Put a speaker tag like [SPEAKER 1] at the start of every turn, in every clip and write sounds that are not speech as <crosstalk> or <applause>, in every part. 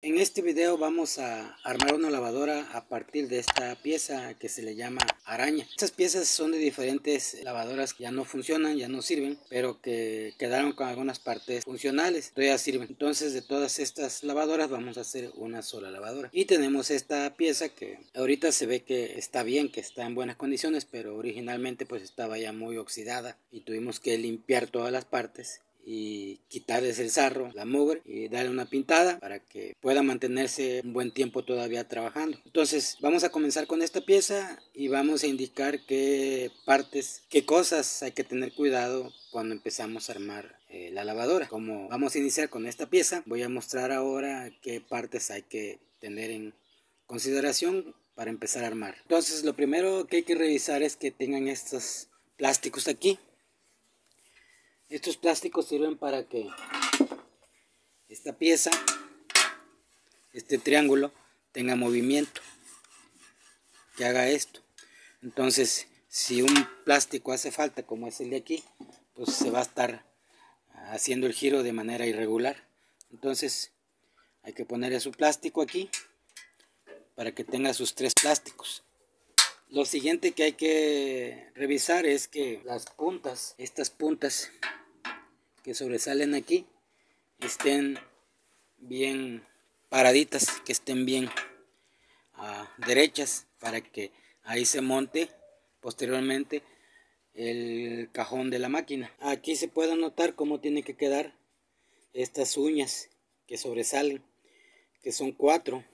[SPEAKER 1] En este video vamos a armar una lavadora a partir de esta pieza que se le llama araña. Estas piezas son de diferentes lavadoras que ya no funcionan, ya no sirven, pero que quedaron con algunas partes funcionales, todavía sirven. Entonces de todas estas lavadoras vamos a hacer una sola lavadora. Y tenemos esta pieza que ahorita se ve que está bien, que está en buenas condiciones, pero originalmente pues estaba ya muy oxidada y tuvimos que limpiar todas las partes y quitarles el sarro, la mugre y darle una pintada para que pueda mantenerse un buen tiempo todavía trabajando. Entonces vamos a comenzar con esta pieza y vamos a indicar qué partes, qué cosas hay que tener cuidado cuando empezamos a armar eh, la lavadora. Como vamos a iniciar con esta pieza, voy a mostrar ahora qué partes hay que tener en consideración para empezar a armar. Entonces lo primero que hay que revisar es que tengan estos plásticos aquí estos plásticos sirven para que esta pieza, este triángulo, tenga movimiento, que haga esto. Entonces, si un plástico hace falta, como es el de aquí, pues se va a estar haciendo el giro de manera irregular. Entonces, hay que ponerle su plástico aquí para que tenga sus tres plásticos. Lo siguiente que hay que revisar es que las puntas, estas puntas que sobresalen aquí, estén bien paraditas, que estén bien ah, derechas para que ahí se monte posteriormente el cajón de la máquina. Aquí se puede notar cómo tiene que quedar estas uñas que sobresalen, que son cuatro,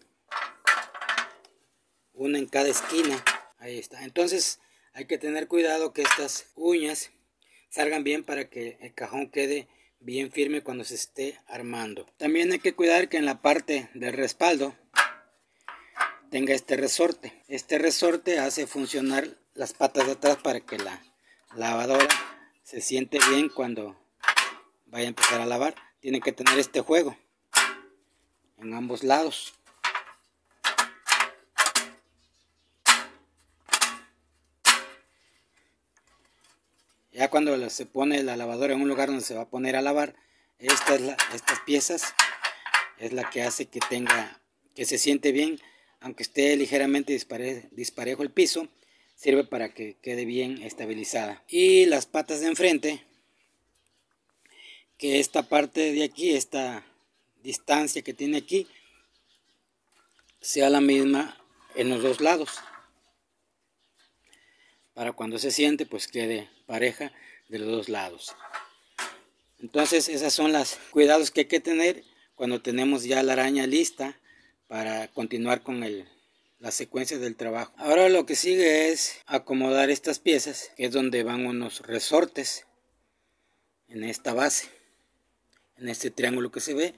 [SPEAKER 1] una en cada esquina. Ahí está. Entonces hay que tener cuidado que estas uñas salgan bien para que el cajón quede bien firme cuando se esté armando. También hay que cuidar que en la parte del respaldo tenga este resorte. Este resorte hace funcionar las patas de atrás para que la lavadora se siente bien cuando vaya a empezar a lavar. Tiene que tener este juego en ambos lados. Ya cuando se pone la lavadora en un lugar donde se va a poner a lavar, esta es la, estas piezas es la que hace que tenga, que se siente bien, aunque esté ligeramente disparejo, el piso, sirve para que quede bien estabilizada. Y las patas de enfrente, que esta parte de aquí, esta distancia que tiene aquí, sea la misma en los dos lados para cuando se siente pues quede pareja de los dos lados. Entonces esas son las cuidados que hay que tener cuando tenemos ya la araña lista para continuar con el, la secuencia del trabajo. Ahora lo que sigue es acomodar estas piezas, que es donde van unos resortes en esta base. En este triángulo que se ve,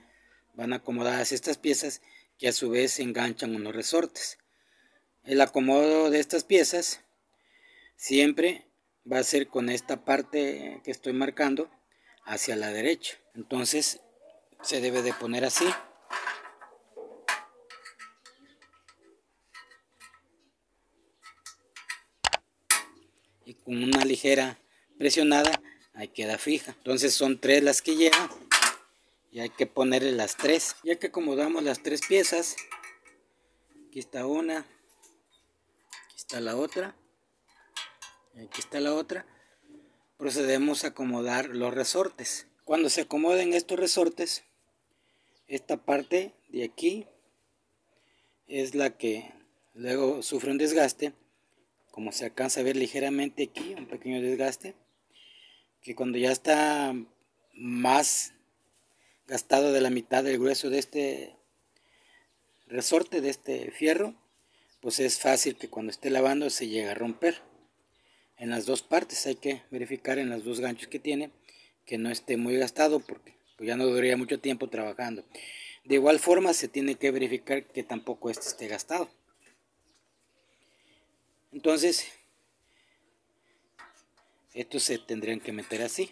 [SPEAKER 1] van acomodadas estas piezas que a su vez enganchan unos resortes. El acomodo de estas piezas siempre va a ser con esta parte que estoy marcando hacia la derecha. Entonces se debe de poner así. Y con una ligera presionada ahí queda fija. Entonces son tres las que llevan y hay que ponerle las tres. Ya que acomodamos las tres piezas aquí está una aquí está la otra aquí está la otra, procedemos a acomodar los resortes. Cuando se acomoden estos resortes, esta parte de aquí es la que luego sufre un desgaste, como se alcanza a ver ligeramente aquí, un pequeño desgaste, que cuando ya está más gastado de la mitad del grueso de este resorte, de este fierro, pues es fácil que cuando esté lavando se llegue a romper en las dos partes. Hay que verificar en los dos ganchos que tiene que no esté muy gastado porque pues, ya no duraría mucho tiempo trabajando. De igual forma se tiene que verificar que tampoco este esté gastado. Entonces estos se tendrían que meter así.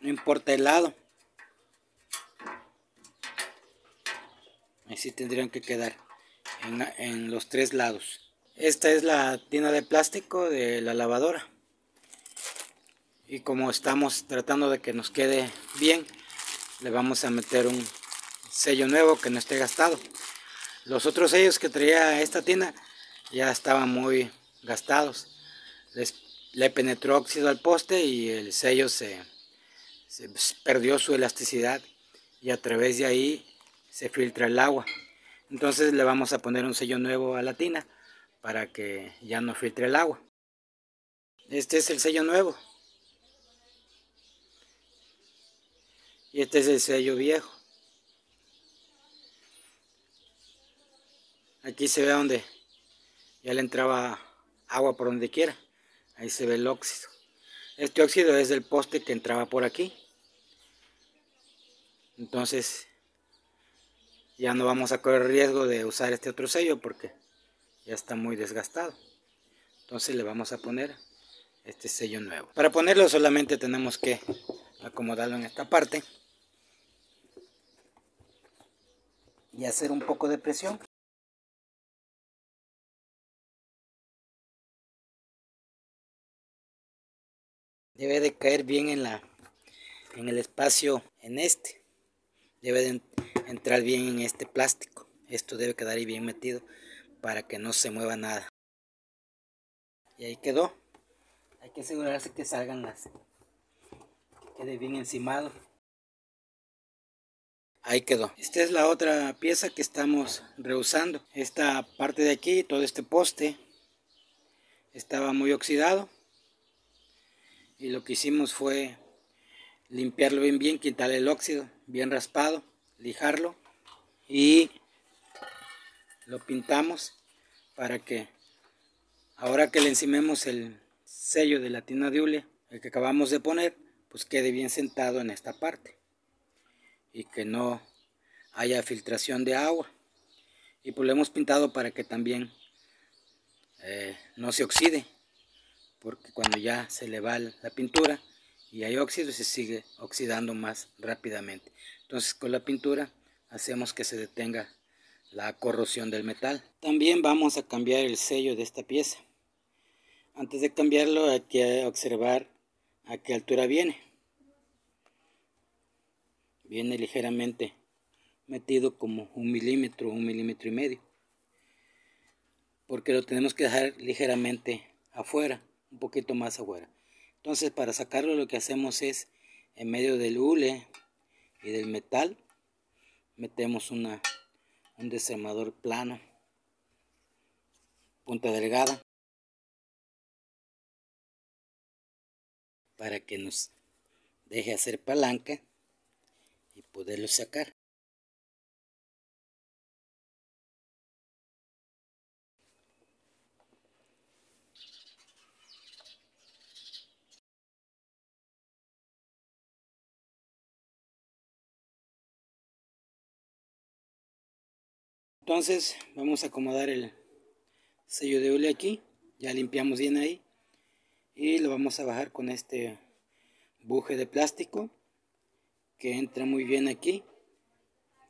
[SPEAKER 1] No importa el lado. Así tendrían que quedar en, en los tres lados esta es la tina de plástico de la lavadora. Y como estamos tratando de que nos quede bien, le vamos a meter un sello nuevo que no esté gastado. Los otros sellos que traía esta tina ya estaban muy gastados. le penetró óxido al poste y el sello se, se perdió su elasticidad y a través de ahí se filtra el agua. Entonces le vamos a poner un sello nuevo a la tina para que ya no filtre el agua. Este es el sello nuevo. Y este es el sello viejo. Aquí se ve donde ya le entraba agua por donde quiera. Ahí se ve el óxido. Este óxido es del poste que entraba por aquí. Entonces ya no vamos a correr riesgo de usar este otro sello porque ya está muy desgastado. Entonces le vamos a poner este sello nuevo. Para ponerlo solamente tenemos que acomodarlo en esta parte y hacer un poco de presión. Debe de caer bien en la en el espacio en este. Debe de entrar bien en este plástico. Esto debe quedar ahí bien metido para que no se mueva nada. Y ahí quedó. Hay que asegurarse que salgan las. quede bien encimado. Ahí quedó. Esta es la otra pieza que estamos reusando. Esta parte de aquí, todo este poste, estaba muy oxidado. Y lo que hicimos fue limpiarlo bien bien, quitarle el óxido, bien raspado, lijarlo y lo pintamos para que ahora que le encimemos el sello de la tina de hule, el que acabamos de poner, pues quede bien sentado en esta parte y que no haya filtración de agua. Y pues lo hemos pintado para que también eh, no se oxide, porque cuando ya se le va la pintura y hay óxido se sigue oxidando más rápidamente. Entonces con la pintura hacemos que se detenga la corrosión del metal. También vamos a cambiar el sello de esta pieza. Antes de cambiarlo hay que observar a qué altura viene. Viene ligeramente metido como un milímetro, un milímetro y medio. Porque lo tenemos que dejar ligeramente afuera, un poquito más afuera. Entonces para sacarlo lo que hacemos es en medio del hule y del metal metemos una un desarmador plano, punta delgada, para que nos deje hacer palanca y poderlo sacar. Entonces vamos a acomodar el sello de hule aquí. Ya limpiamos bien ahí. Y lo vamos a bajar con este buje de plástico que entra muy bien aquí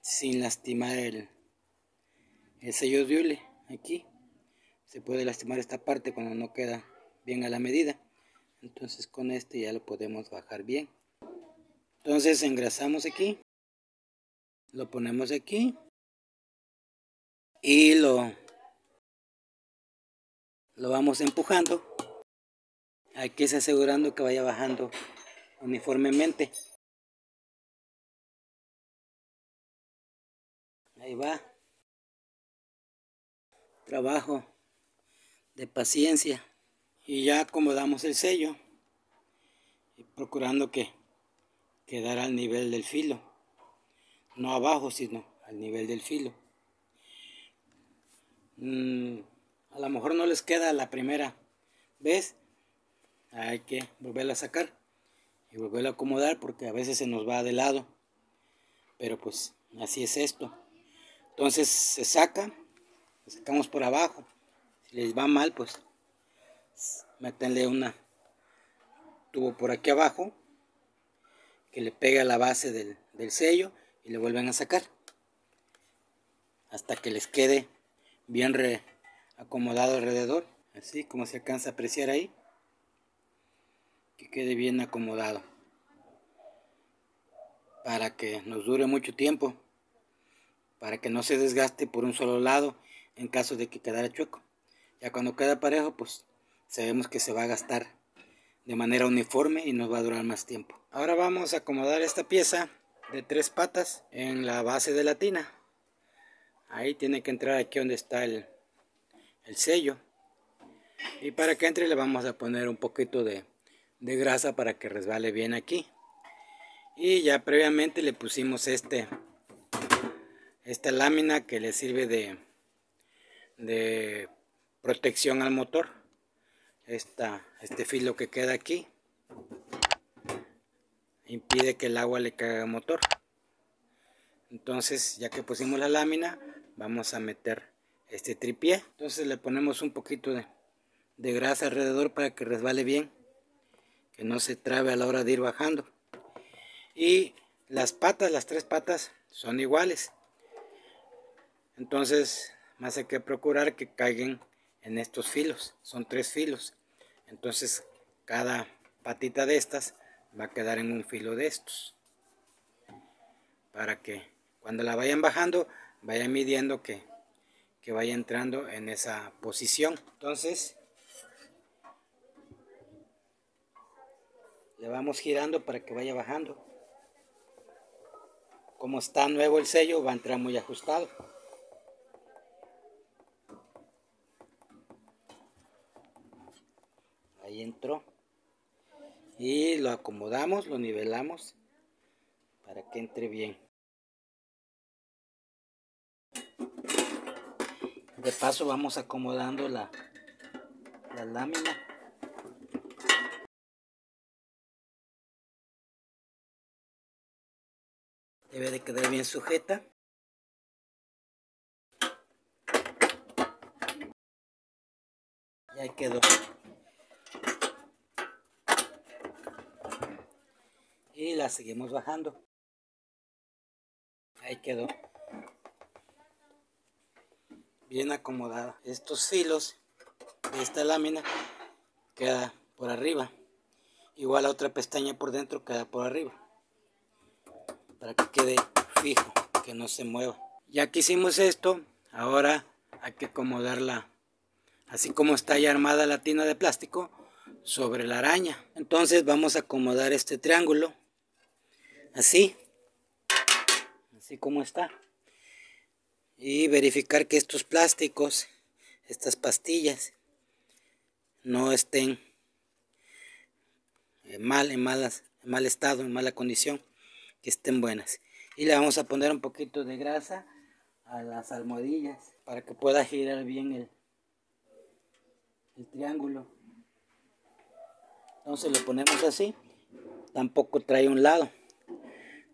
[SPEAKER 1] sin lastimar el, el sello de hule aquí. Se puede lastimar esta parte cuando no queda bien a la medida. Entonces con este ya lo podemos bajar bien. Entonces engrasamos aquí. Lo ponemos aquí y lo, lo vamos empujando. Que ir asegurando que vaya bajando uniformemente. Ahí va. Trabajo de paciencia. Y ya acomodamos el sello. Procurando que quedara al nivel del filo. No abajo, sino al nivel del filo. Mm, a lo mejor no les queda la primera vez. Hay que volverla a sacar y volverla a acomodar porque a veces se nos va de lado. Pero pues así es esto. Entonces se saca, sacamos por abajo. Si les va mal, pues métenle una tubo por aquí abajo que le pega a la base del, del sello y le vuelven a sacar hasta que les quede bien acomodado alrededor, así como se alcanza a apreciar ahí, que quede bien acomodado para que nos dure mucho tiempo para que no se desgaste por un solo lado en caso de que quedara chueco. Ya cuando queda parejo, pues sabemos que se va a gastar de manera uniforme y nos va a durar más tiempo. Ahora vamos a acomodar esta pieza de tres patas en la base de la tina. Ahí tiene que entrar aquí donde está el, el sello. Y para que entre le vamos a poner un poquito de, de grasa para que resbale bien aquí. Y ya previamente le pusimos este esta lámina que le sirve de, de protección al motor. Esta, este filo que queda aquí impide que el agua le caiga al motor. Entonces, ya que pusimos la lámina, vamos a meter este tripié. Entonces le ponemos un poquito de, de grasa alrededor para que resbale bien, que no se trabe a la hora de ir bajando. Y las patas, las tres patas, son iguales. Entonces, más hay que procurar que caigan en estos filos. Son tres filos. Entonces, cada patita de estas va a quedar en un filo de estos. Para que cuando la vayan bajando, vayan midiendo que, que vaya entrando en esa posición. Entonces, le vamos girando para que vaya bajando. Como está nuevo el sello, va a entrar muy ajustado. ahí entró y lo acomodamos lo nivelamos para que entre bien de paso vamos acomodando la, la lámina. Debe de quedar bien sujeta. Y ahí quedó. Y la seguimos bajando. Ahí quedó bien acomodada. Estos filos de esta lámina queda por arriba. Igual la otra pestaña por dentro queda por arriba. Para que quede fijo que no se mueva. Ya que hicimos esto ahora hay que acomodarla así como está ya armada la tina de plástico sobre la araña. Entonces vamos a acomodar este triángulo. Así. Así como está y verificar que estos plásticos estas pastillas no estén mal en malas en mal estado en mala condición que estén buenas. Y le vamos a poner un poquito de grasa a las almohadillas para que pueda girar bien el, el triángulo. Entonces lo ponemos así tampoco trae un lado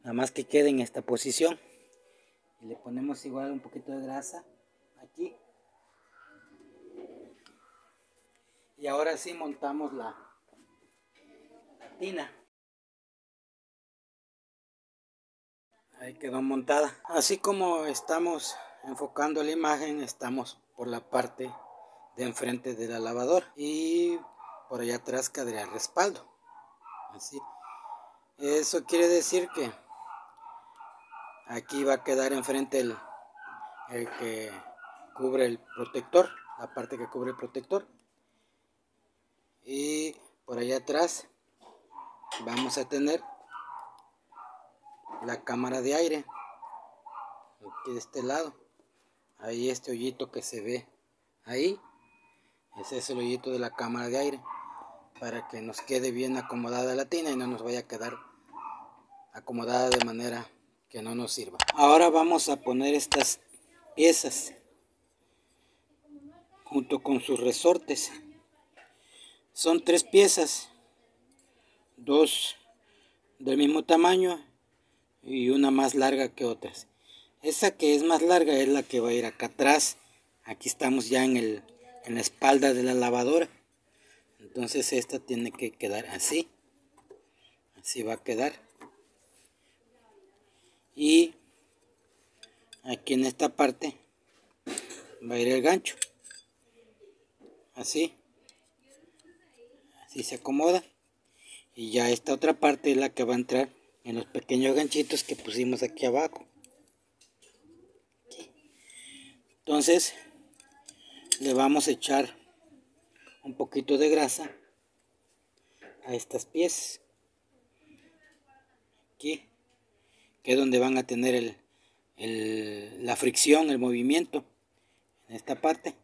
[SPEAKER 1] nada más que quede en esta posición y le ponemos igual un poquito de grasa aquí. Y ahora sí montamos la, la tina. Ahí quedó montada. Así como estamos enfocando la imagen estamos por la parte de enfrente de la lavadora y por allá atrás quedaría el respaldo. Así. Eso quiere decir que aquí va a quedar enfrente el, que cubre el protector la parte que cubre el protector. Y por allá atrás vamos a tener la cámara de aire aquí de este lado. Ahí este hoyito que se ve ahí ese es el hoyito de la cámara de aire para que nos quede bien acomodada la tina y no nos vaya a quedar acomodada de manera que no nos sirva. Ahora vamos a poner estas piezas junto con sus resortes. Son tres piezas, dos del mismo tamaño y una más larga que otras. Esa que es más larga es la que va a ir acá atrás. Aquí estamos ya en, el, en la espalda de la lavadora. Entonces esta tiene que quedar así. Así va a quedar y aquí en esta parte va a ir el gancho. Así. Así se acomoda. Y ya esta otra parte es la que va a entrar en los pequeños ganchitos que pusimos aquí abajo. Entonces le vamos a echar un poquito de grasa a estas piezas. Aquí que es donde van a tener el, la fricción el movimiento en esta parte.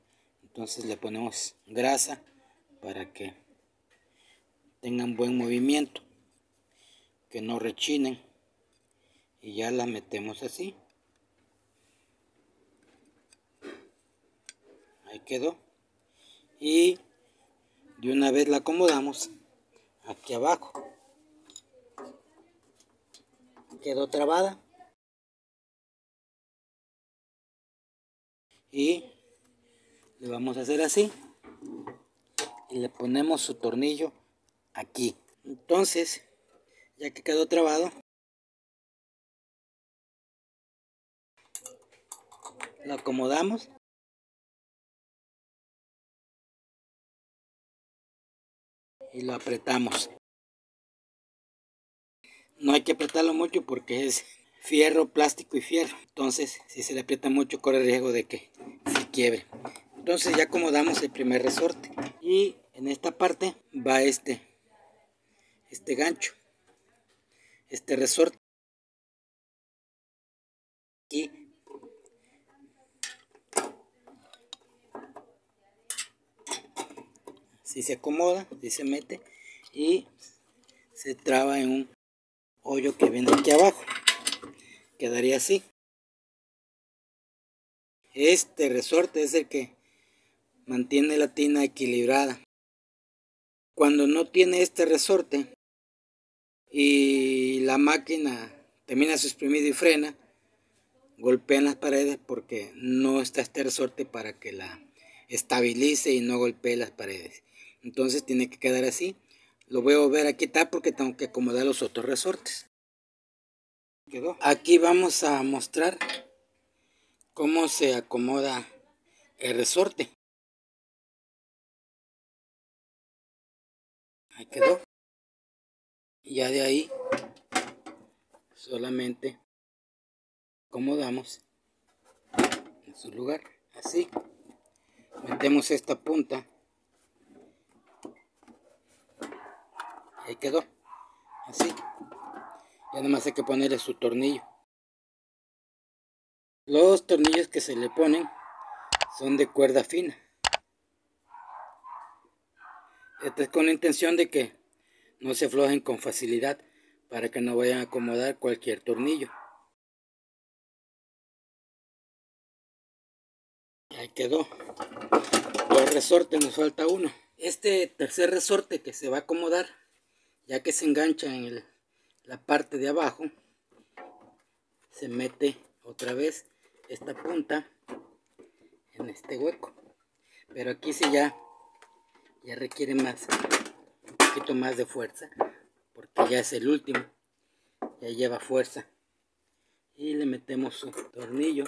[SPEAKER 1] Entonces le ponemos grasa para que tengan buen movimiento que no rechinen y ya la metemos así. Ahí quedó. Y de una vez la acomodamos aquí abajo quedó trabada. Y le vamos a hacer así. Y le ponemos su tornillo aquí. Entonces ya que quedó trabado lo acomodamos. Y lo apretamos no hay que apretarlo mucho porque es <laughs> fierro, plástico y fierro. Entonces si se le aprieta mucho corre el riesgo de que se quiebre. Entonces ya acomodamos el primer resorte. Y en esta parte va este este gancho este resorte. Y si se acomoda, si se mete y se traba en un hoyo que viene aquí abajo. Quedaría así. Este resorte es el que mantiene la tina equilibrada. Cuando no tiene este resorte y la máquina termina su exprimido y frena, golpean las paredes porque no está este resorte para que la estabilice y no golpee las paredes entonces tiene que quedar así lo voy a volver a quitar porque tengo que acomodar los otros resortes. Quedó. Aquí vamos a mostrar cómo se acomoda el resorte. Ahí quedó. Ya de ahí solamente acomodamos en su lugar. Así. Metemos esta punta ahí quedó. Así. Ya nada más hay que ponerle su tornillo. Los tornillos que se le ponen son de cuerda fina. Esto es con la intención de que no se aflojen con facilidad para que no vayan a acomodar cualquier tornillo. Ahí quedó. Dos resortes nos falta uno. Este tercer resorte que se va a acomodar ya que se engancha en la parte de abajo se mete otra vez esta punta en este hueco. Pero aquí sí ya ya requiere más un poquito más de fuerza porque ya es el último ya lleva fuerza. Y le metemos su tornillo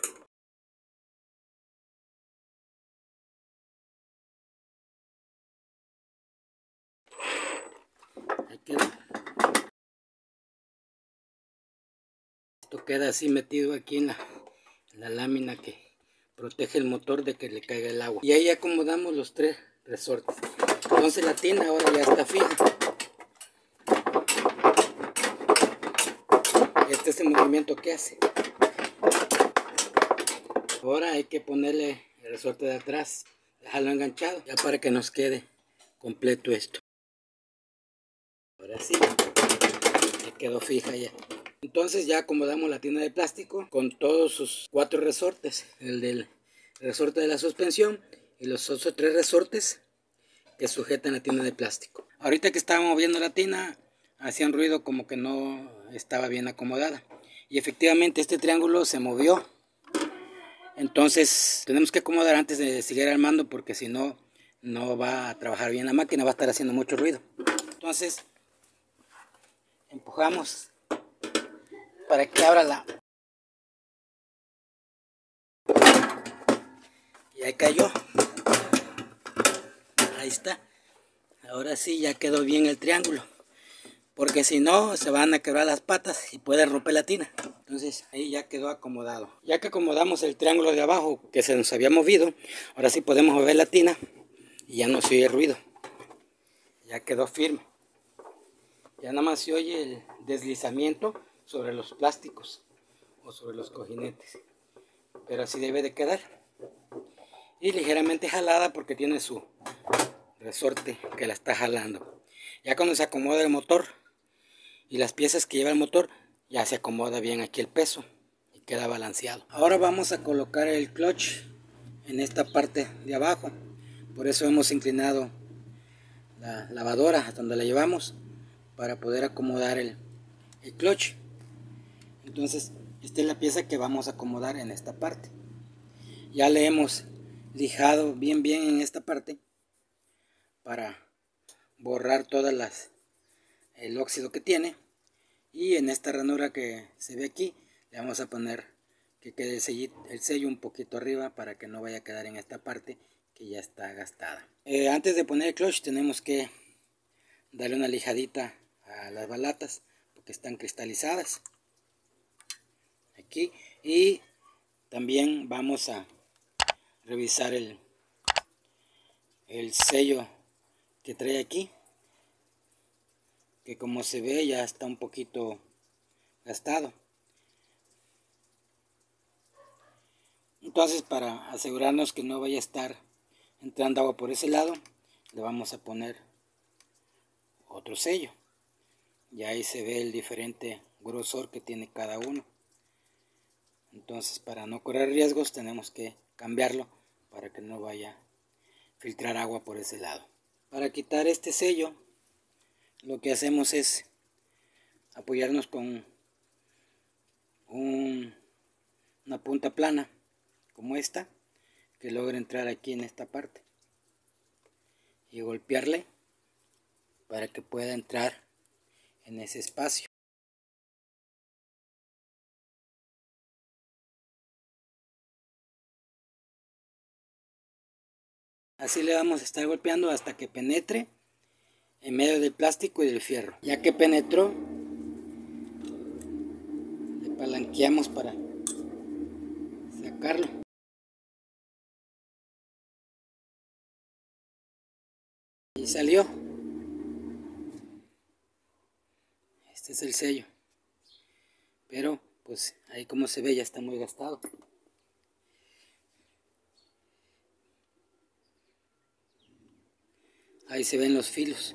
[SPEAKER 1] Esto queda así metido aquí en la, lámina que protege el motor de que le caiga el agua. Y ahí acomodamos los tres resortes. Entonces la tina ahora ya está fija. Este es el movimiento que hace. Ahora hay que ponerle el resorte de atrás, dejarlo enganchado, ya para que nos quede completo esto. Ahora sí, ya quedó fija ya. Entonces ya acomodamos la tienda de plástico con todos sus cuatro resortes, el del resorte de la suspensión y los otros tres resortes que sujetan la tienda de plástico. Ahorita que estaba moviendo la tina, hacían ruido como que no estaba bien acomodada. Y efectivamente este triángulo se movió. Entonces tenemos que acomodar antes de seguir armando porque si no, no va a trabajar bien la máquina, va a estar haciendo mucho ruido. Entonces empujamos para que abra la y ahí cayó ahí está ahora sí ya quedó bien el triángulo porque si no se van a quebrar las patas y puede romper la tina. Entonces ahí ya quedó acomodado. Ya que acomodamos el triángulo de abajo que se nos había movido, ahora sí podemos mover la tina y ya no se oye ruido. Ya quedó firme. Ya nada más se oye el deslizamiento sobre los plásticos o sobre los cojinetes. Pero así debe de quedar. Y ligeramente jalada porque tiene su resorte que la está jalando. Ya cuando se acomoda el motor, y las piezas que lleva el motor ya se acomoda bien aquí el peso y queda balanceado. Ahora vamos a colocar el clutch en esta parte de abajo. Por eso hemos inclinado la lavadora hasta donde la llevamos para poder acomodar el, el clutch. Entonces, esta es la pieza que vamos a acomodar en esta parte. Ya le hemos lijado bien bien en esta parte para borrar todas las el óxido que tiene y en esta ranura que se ve aquí le vamos a poner que quede el sello, el sello un poquito arriba para que no vaya a quedar en esta parte que ya está gastada eh, antes de poner el clutch tenemos que darle una lijadita las balatas porque están cristalizadas aquí y también vamos a revisar el el sello que trae aquí que como se ve ya está un poquito gastado. Entonces para asegurarnos que no vaya a estar entrando agua por ese lado, le vamos a poner otro sello. Y ahí se ve el diferente grosor que tiene cada uno. Entonces para no correr riesgos tenemos que cambiarlo para que no vaya a filtrar agua por ese lado. Para quitar este sello lo que hacemos es apoyarnos con una punta plana como esta que logra entrar aquí en esta parte y golpearle para que pueda entrar en ese espacio así le vamos a estar golpeando hasta que penetre en medio del plástico y del fierro. Ya que penetró, le palanqueamos para sacarlo. Y salió. Este es el sello. Pero pues ahí como se ve ya está muy gastado. Ahí se ven los filos.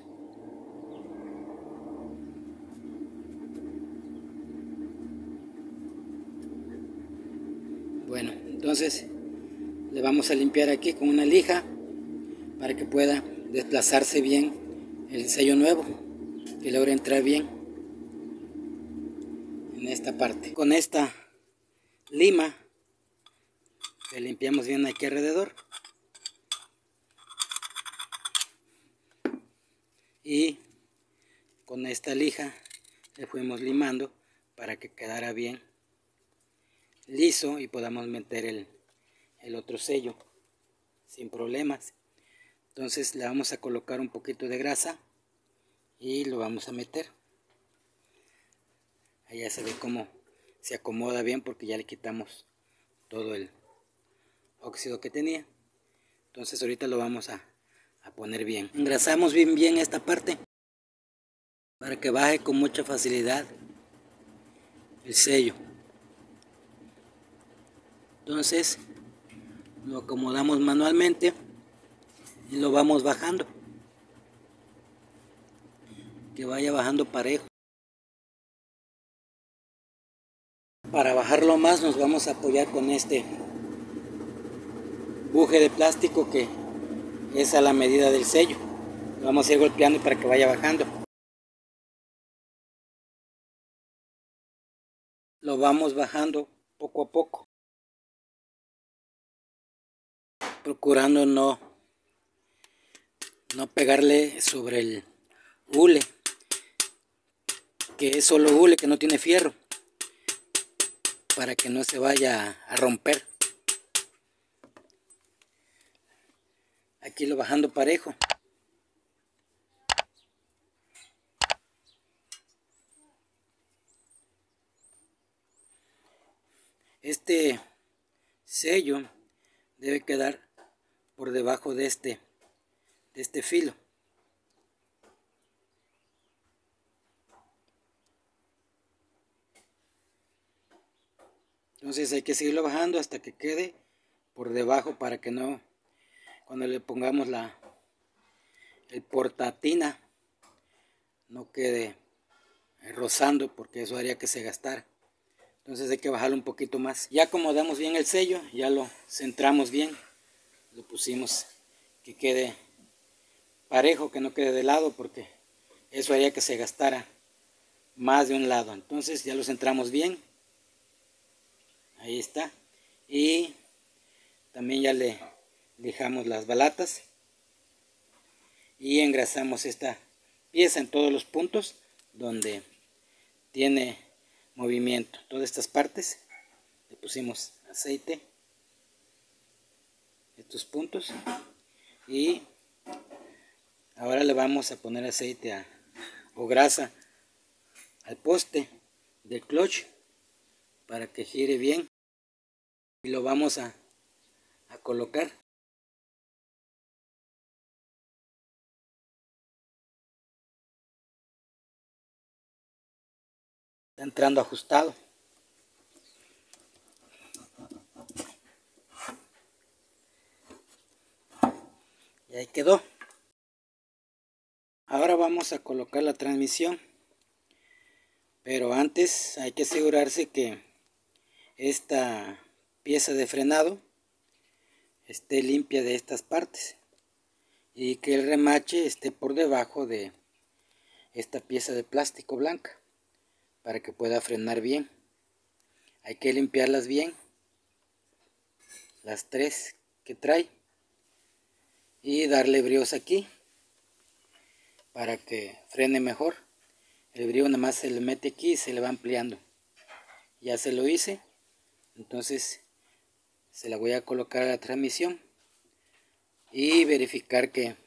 [SPEAKER 1] Bueno, entonces le vamos a limpiar aquí con una lija para que pueda desplazarse bien el sello nuevo, que logre entrar bien en esta parte. Con esta lima le limpiamos bien aquí alrededor. Y con esta lija le fuimos limando para que quedara bien liso y podamos meter el, el otro sello sin problemas entonces le vamos a colocar un poquito de grasa y lo vamos a meter allá se ve cómo se acomoda bien porque ya le quitamos todo el óxido que tenía entonces ahorita lo vamos a, a poner bien engrasamos bien bien esta parte para que baje con mucha facilidad el sello entonces lo acomodamos manualmente y lo vamos bajando. Que vaya bajando parejo. Para bajarlo más nos vamos a apoyar con este buje de plástico que es a la medida del sello. Lo vamos a ir golpeando para que vaya bajando. Lo vamos bajando poco a poco. procurando no, no pegarle sobre el hule, que es solo hule, que no tiene fierro, para que no se vaya a romper. Aquí lo bajando parejo. Este sello debe quedar por debajo de este, de este filo. Entonces hay que seguirlo bajando hasta que quede por debajo para que no cuando le pongamos la el portatina no quede rozando porque eso haría que se gastara. Entonces hay que bajarlo un poquito más. Ya acomodamos bien el sello ya lo centramos bien lo pusimos que quede parejo que no quede de lado porque eso haría que se gastara más de un lado. Entonces ya lo centramos bien ahí está. Y también ya le lijamos las balatas. Y engrasamos esta pieza en todos los puntos donde tiene movimiento. Todas estas partes le pusimos aceite estos puntos. Y ahora le vamos a poner aceite o grasa al poste del clutch para que gire bien y lo vamos a, a colocar. Está entrando ajustado. Y ahí quedó. Ahora vamos a colocar la transmisión. Pero antes hay que asegurarse que esta pieza de frenado esté limpia de estas partes y que el remache esté por debajo de esta pieza de plástico blanca para que pueda frenar bien. Hay que limpiarlas bien las tres que trae y darle bríos aquí para que frene mejor. El brío nada más se le mete aquí y se le va ampliando. Ya se lo hice entonces se la voy a colocar a la transmisión y verificar que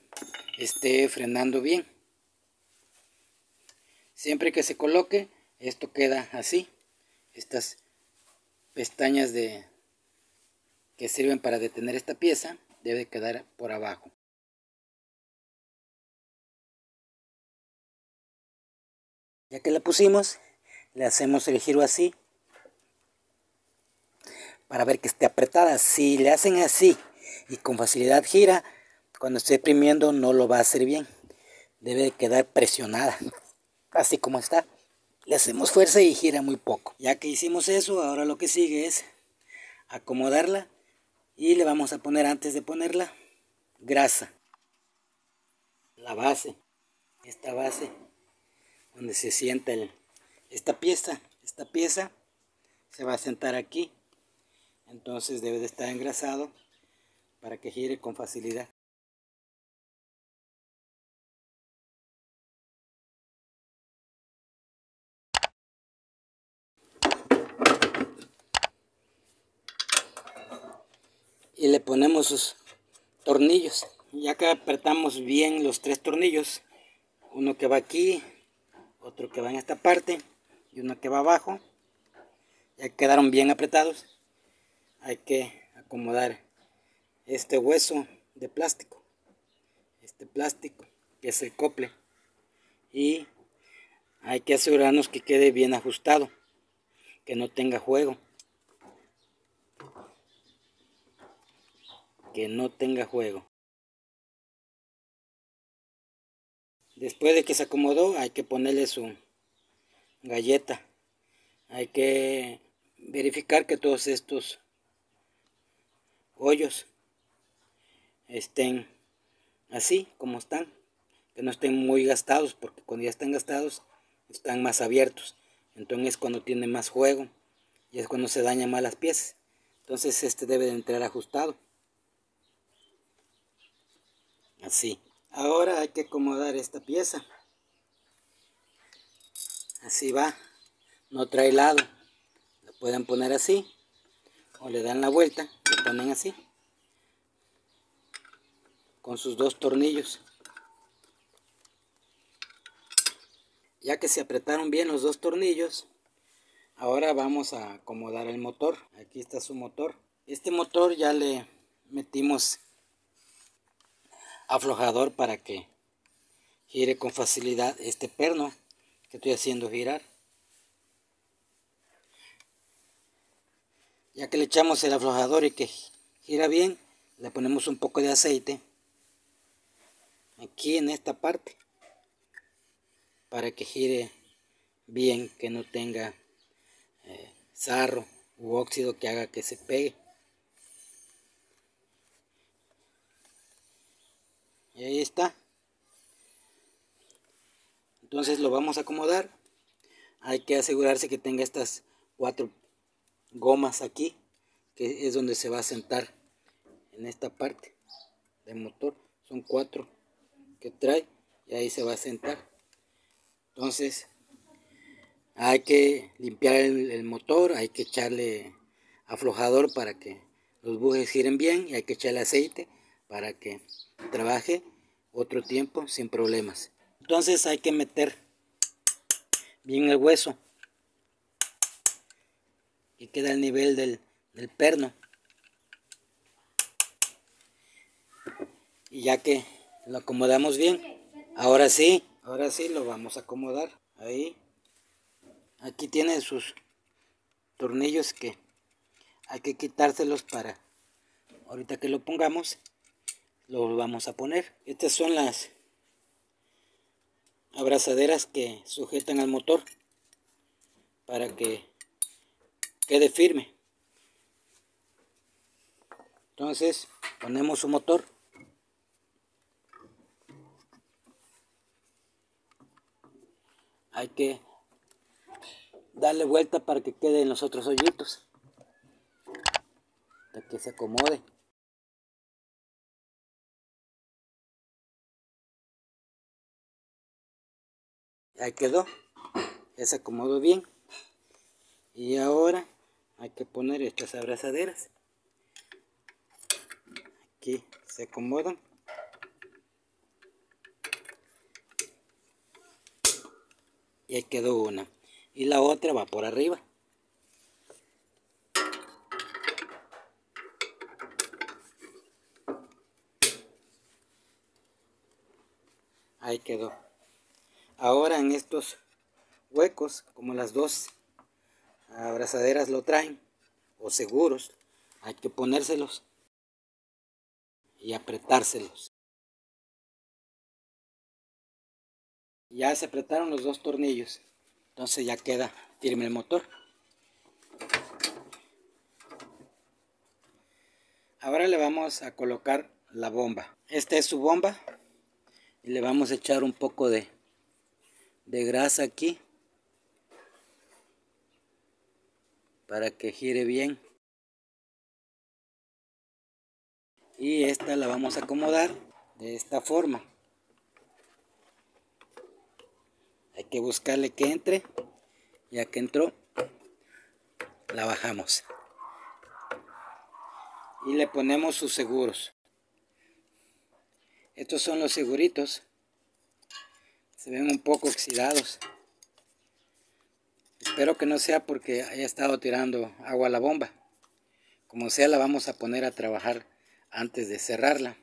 [SPEAKER 1] esté frenando bien. Siempre que se coloque esto queda así. Estas pestañas de que sirven para detener esta pieza debe quedar por abajo. Ya que la pusimos le hacemos el giro así para ver que esté apretada. Si le hacen así y con facilidad gira, cuando esté imprimiendo no lo va a hacer bien. Debe quedar presionada, así como está. Le hacemos fuerza y gira muy poco. Ya que hicimos eso, ahora lo que sigue es acomodarla y le vamos a poner antes de ponerla grasa. La base, esta base donde se sienta esta pieza, esta pieza se va a sentar aquí entonces debe de estar engrasado para que gire con facilidad. Y le ponemos sus tornillos. Ya que apretamos bien los tres tornillos, uno que va aquí, otro que va en esta parte y uno que va abajo, ya quedaron bien apretados hay que acomodar este hueso de plástico este plástico que es el cople. Y hay que asegurarnos que quede bien ajustado que no tenga juego que no tenga juego. Después de que se acomodó hay que ponerle su galleta. Hay que verificar que todos estos hoyos estén así como están, que no estén muy gastados, porque cuando ya están gastados están más abiertos. Entonces es cuando tiene más juego y es cuando se dañan más las piezas. Entonces este debe de entrar ajustado. Así. Ahora hay que acomodar esta pieza. Así va. No trae lado. Lo pueden poner así. O le dan la vuelta ponen así con sus dos tornillos ya que se apretaron bien los dos tornillos Ahora vamos a acomodar el motor. Aquí está su motor. Este motor ya le metimos aflojador para que gire con facilidad este perno que estoy haciendo girar. Ya que le echamos el aflojador y que gira bien, le ponemos un poco de aceite aquí en esta parte para que gire bien, que no tenga eh, sarro u óxido que haga que se pegue. Y ahí está. Entonces lo vamos a acomodar. Hay que asegurarse que tenga estas cuatro gomas aquí, que es donde se va a sentar en esta parte del motor. Son cuatro que trae y ahí se va a sentar. Entonces hay que limpiar el, motor, hay que echarle aflojador para que los bujes giren bien y hay que echarle aceite para que trabaje otro tiempo sin problemas. Entonces hay que meter bien el hueso y queda al nivel del, del perno. Y ya que lo acomodamos bien, ahora sí, ahora sí lo vamos a acomodar. Ahí. Aquí tiene sus tornillos que hay que quitárselos para ahorita que lo pongamos lo vamos a poner. Estas son las abrazaderas que sujetan al motor para que quede firme entonces ponemos su motor hay que darle vuelta para que quede en los otros hoyitos. Para que se acomode. Ahí quedó. Ya se acomodó bien. Y ahora hay que poner estas abrazaderas. Aquí se acomodan. Y ahí quedó una y la otra va por arriba. Ahí quedó. Ahora en estos huecos, como las dos abrazaderas lo traen, o seguros, hay que ponérselos y apretárselos. Ya se apretaron los dos tornillos. Entonces ya queda firme el motor. Ahora le vamos a colocar la bomba. Esta es su bomba. Y le vamos a echar un poco de, de grasa aquí. Para que gire bien. Y esta la vamos a acomodar de esta forma. hay que buscarle que entre. Ya que entró la bajamos. Y le ponemos sus seguros. Estos son los seguritos. Se ven un poco oxidados espero que no sea porque haya estado tirando agua a la bomba como sea la vamos a poner a trabajar antes de cerrarla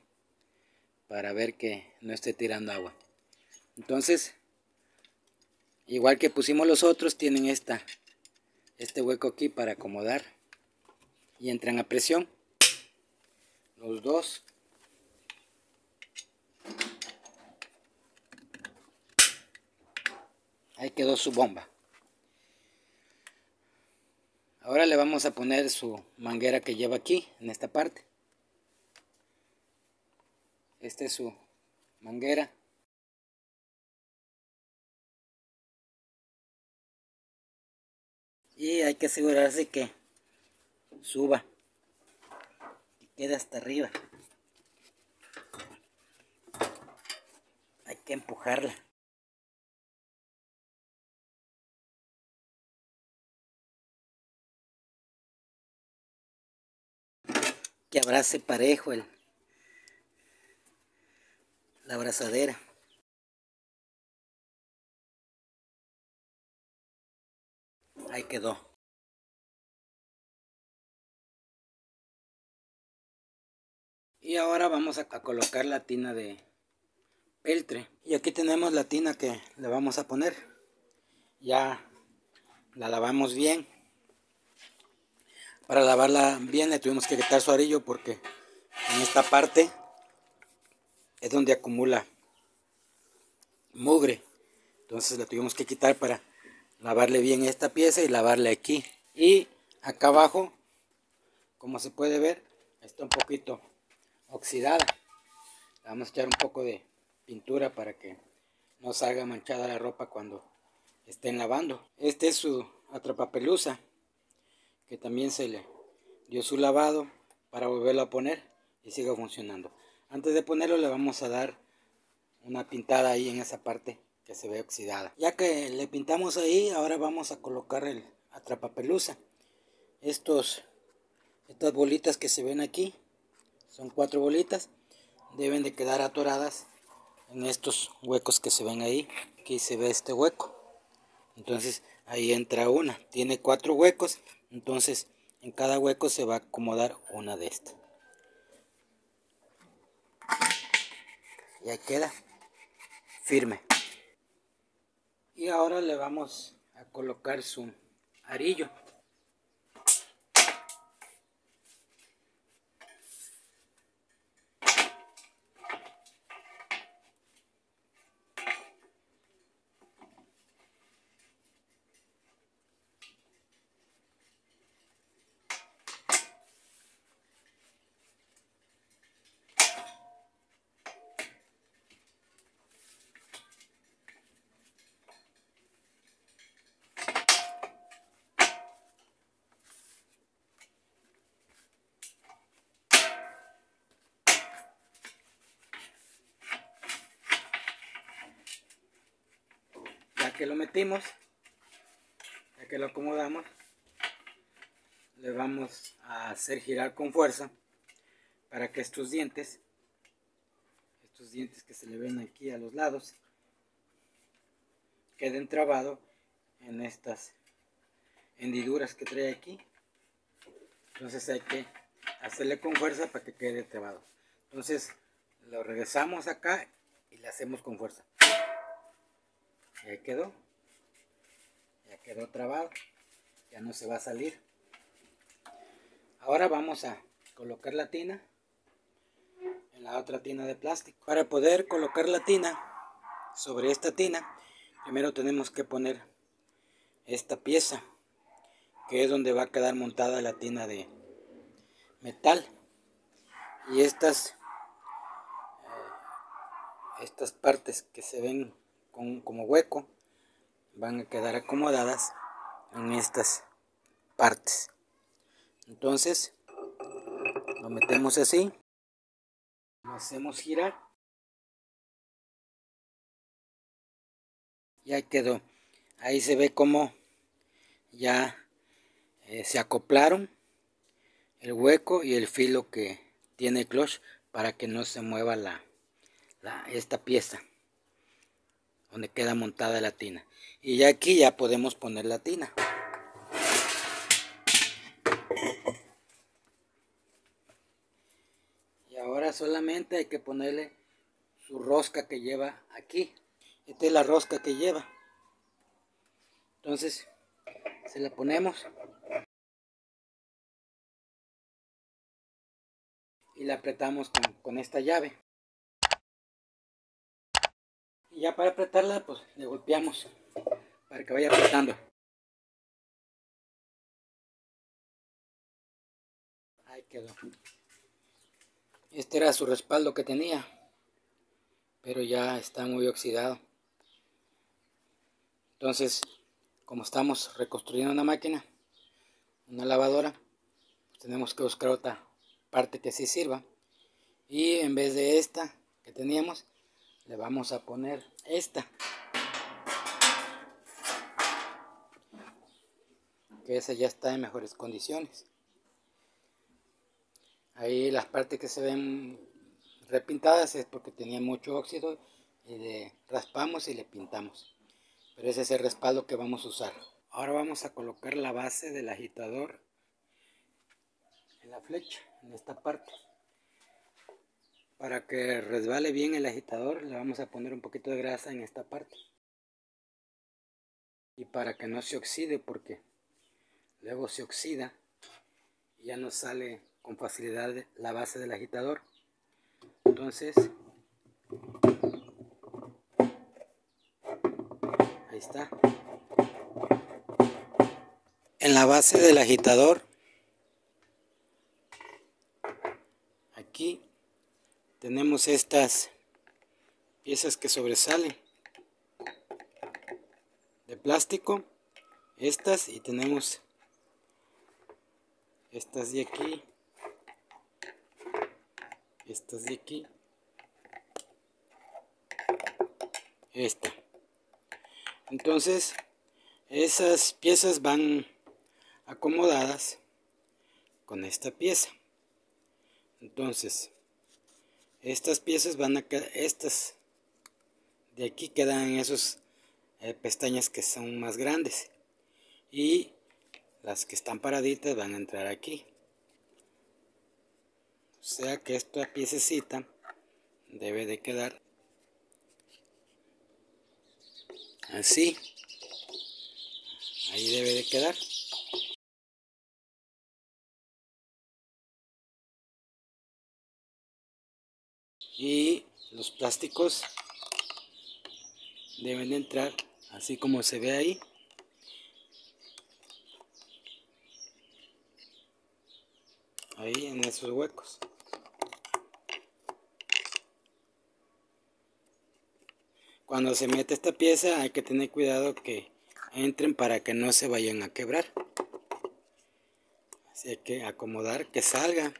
[SPEAKER 1] para ver que no esté tirando agua entonces Igual que pusimos los otros, tienen esta, este hueco aquí para acomodar y entran a presión. Los dos. Ahí quedó su bomba. Ahora le vamos a poner su manguera que lleva aquí, en esta parte. Esta es su manguera. y hay que asegurarse que suba y quede hasta arriba hay que empujarla que abrace parejo el, la abrazadera Ahí quedó. Y ahora vamos a colocar la tina de peltre. Y aquí tenemos la tina que le vamos a poner. Ya la lavamos bien. Para lavarla bien le tuvimos que quitar su arillo porque en esta parte es donde acumula mugre. Entonces la tuvimos que quitar para lavarle bien esta pieza y lavarle aquí. Y acá abajo, como se puede ver, está un poquito oxidada. vamos a echar un poco de pintura para que no salga manchada la ropa cuando estén lavando. Este es su atrapapelusa también se le dio su lavado para volverlo a poner y siga funcionando. Antes de ponerlo le vamos a dar una pintada ahí en esa parte que se ve oxidada. Ya que le pintamos ahí, ahora vamos a colocar el atrapapelusa. Estos, estas bolitas que se ven aquí son cuatro bolitas deben de quedar atoradas en estos huecos que se ven ahí aquí se ve este hueco entonces ahí entra una tiene cuatro huecos entonces en cada hueco se va a acomodar una de estas. Y ahí queda firme. Y ahora le vamos a colocar su arillo que lo metimos, ya que lo acomodamos, le vamos a hacer girar con fuerza para que estos dientes, estos dientes que se le ven aquí a los lados, queden trabados en estas hendiduras que trae aquí. Entonces hay que hacerle con fuerza para que quede trabado. Entonces lo regresamos acá y le hacemos con fuerza. Ya quedó. Ya quedó trabado. Ya no se va a salir. Ahora vamos a colocar la tina en la otra tina de plástico. Para poder colocar la tina sobre esta tina, primero tenemos que poner esta pieza, que es donde va a quedar montada la tina de metal. Y estas, eh, estas partes que se ven como hueco van a quedar acomodadas en estas partes. Entonces lo metemos así lo hacemos girar. Y ahí quedó. Ahí se ve como ya eh, se acoplaron el hueco y el filo que tiene el clutch para que no se mueva la, la esta pieza donde queda montada la tina. Y ya aquí ya podemos poner la tina. Y ahora solamente hay que ponerle su rosca que lleva aquí. Esta es la rosca que lleva. Entonces, se la ponemos. Y la apretamos con, con esta llave ya para apretarla, pues le golpeamos para que vaya apretando. Ahí quedó. Este era su respaldo que tenía, pero ya está muy oxidado. Entonces, como estamos reconstruyendo una máquina, una lavadora, tenemos que buscar otra parte que sí sirva. Y en vez de esta que teníamos, le vamos a poner esta. Que esa ya está en mejores condiciones. Ahí las partes que se ven repintadas es porque tenía mucho óxido y le raspamos y le pintamos. Pero ese es el respaldo que vamos a usar. Ahora vamos a colocar la base del agitador en la flecha, en esta parte. Para que resbale bien el agitador le vamos a poner un poquito de grasa en esta parte. Y para que no se oxide porque luego se oxida y ya no sale con facilidad la base del agitador. Entonces, ahí está en la base del agitador aquí tenemos estas piezas que sobresalen de plástico estas y tenemos estas de aquí estas de aquí esta. Entonces esas piezas van acomodadas con esta pieza. Entonces estas piezas van a estas de aquí quedan esos eh, pestañas que son más grandes. Y las que están paraditas van a entrar aquí. O sea que esta piececita debe de quedar así. Ahí debe de quedar y los plásticos deben de entrar así como se ve ahí. Ahí en esos huecos. Cuando se mete esta pieza hay que tener cuidado que entren para que no se vayan a quebrar. Así hay que acomodar que salga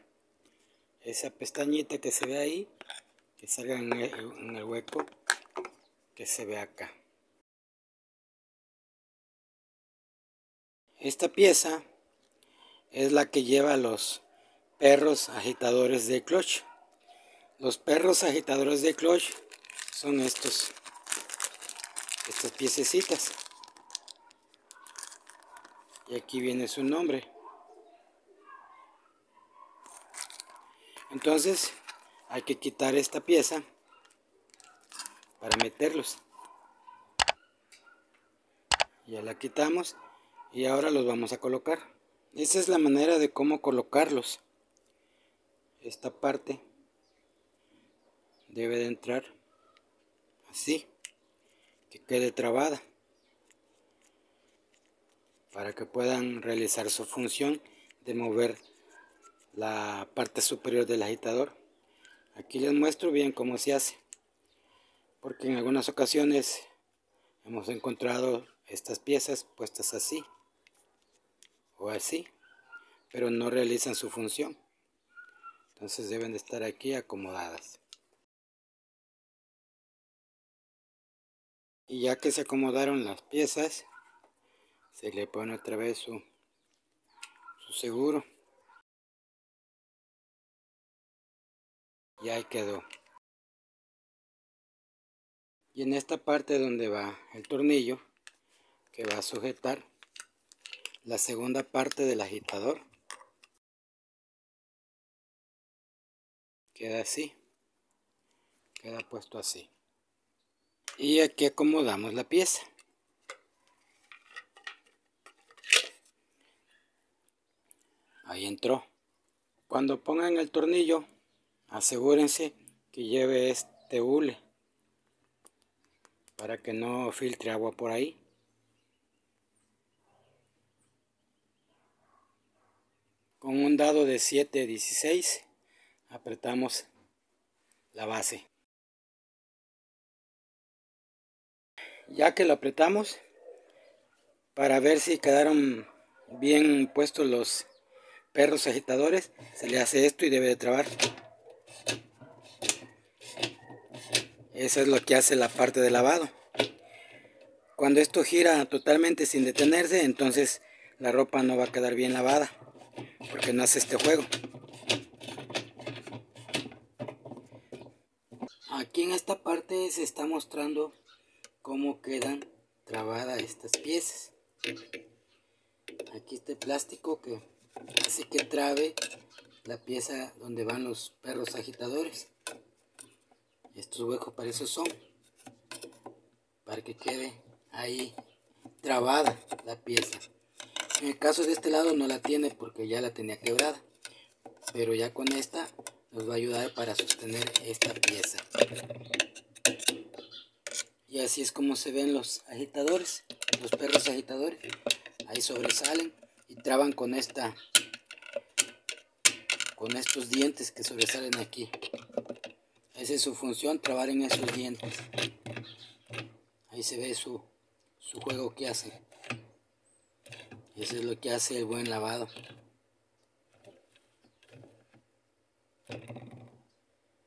[SPEAKER 1] esa pestañita que se ve ahí que salga en el, hueco que se ve acá. Esta pieza es la que lleva los perros agitadores de clutch. Los perros agitadores de clutch son estos, estas piececitas. Y aquí viene su nombre. Entonces, hay que quitar esta pieza para meterlos. Ya la quitamos y ahora los vamos a colocar. Esa es la manera de cómo colocarlos. Esta parte debe de entrar así que quede trabada para que puedan realizar su función de mover la parte superior del agitador Aquí les muestro bien cómo se hace. Porque en algunas ocasiones hemos encontrado estas piezas puestas así o así, pero no realizan su función. Entonces deben de estar aquí acomodadas. Y ya que se acomodaron las piezas, se le pone otra vez su, su seguro. Y ahí quedó. Y en esta parte donde va el tornillo que va a sujetar la segunda parte del agitador queda así queda puesto así. Y aquí acomodamos la pieza. Ahí entró. Cuando pongan el tornillo asegúrense que lleve este hule para que no filtre agua por ahí. Con un dado de 7 16 apretamos la base. Ya que lo apretamos para ver si quedaron bien puestos los perros agitadores se le hace esto y debe de trabar Eso es lo que hace la parte de lavado. Cuando esto gira totalmente sin detenerse, entonces la ropa no va a quedar bien lavada, porque no hace este juego. Aquí en esta parte se está mostrando cómo quedan trabadas estas piezas. aquí este plástico que hace que trabe la pieza donde van los perros agitadores estos huecos para eso son para que quede ahí trabada la pieza. En el caso de este lado no la tiene porque ya la tenía quebrada pero ya con esta nos va a ayudar para sostener esta pieza. Y así es como se ven los agitadores los perros agitadores. Ahí sobresalen y traban con esta con estos dientes que sobresalen aquí esa es su función trabar en esos dientes. Ahí se ve su, su juego que hace. Eso es lo que hace el buen lavado.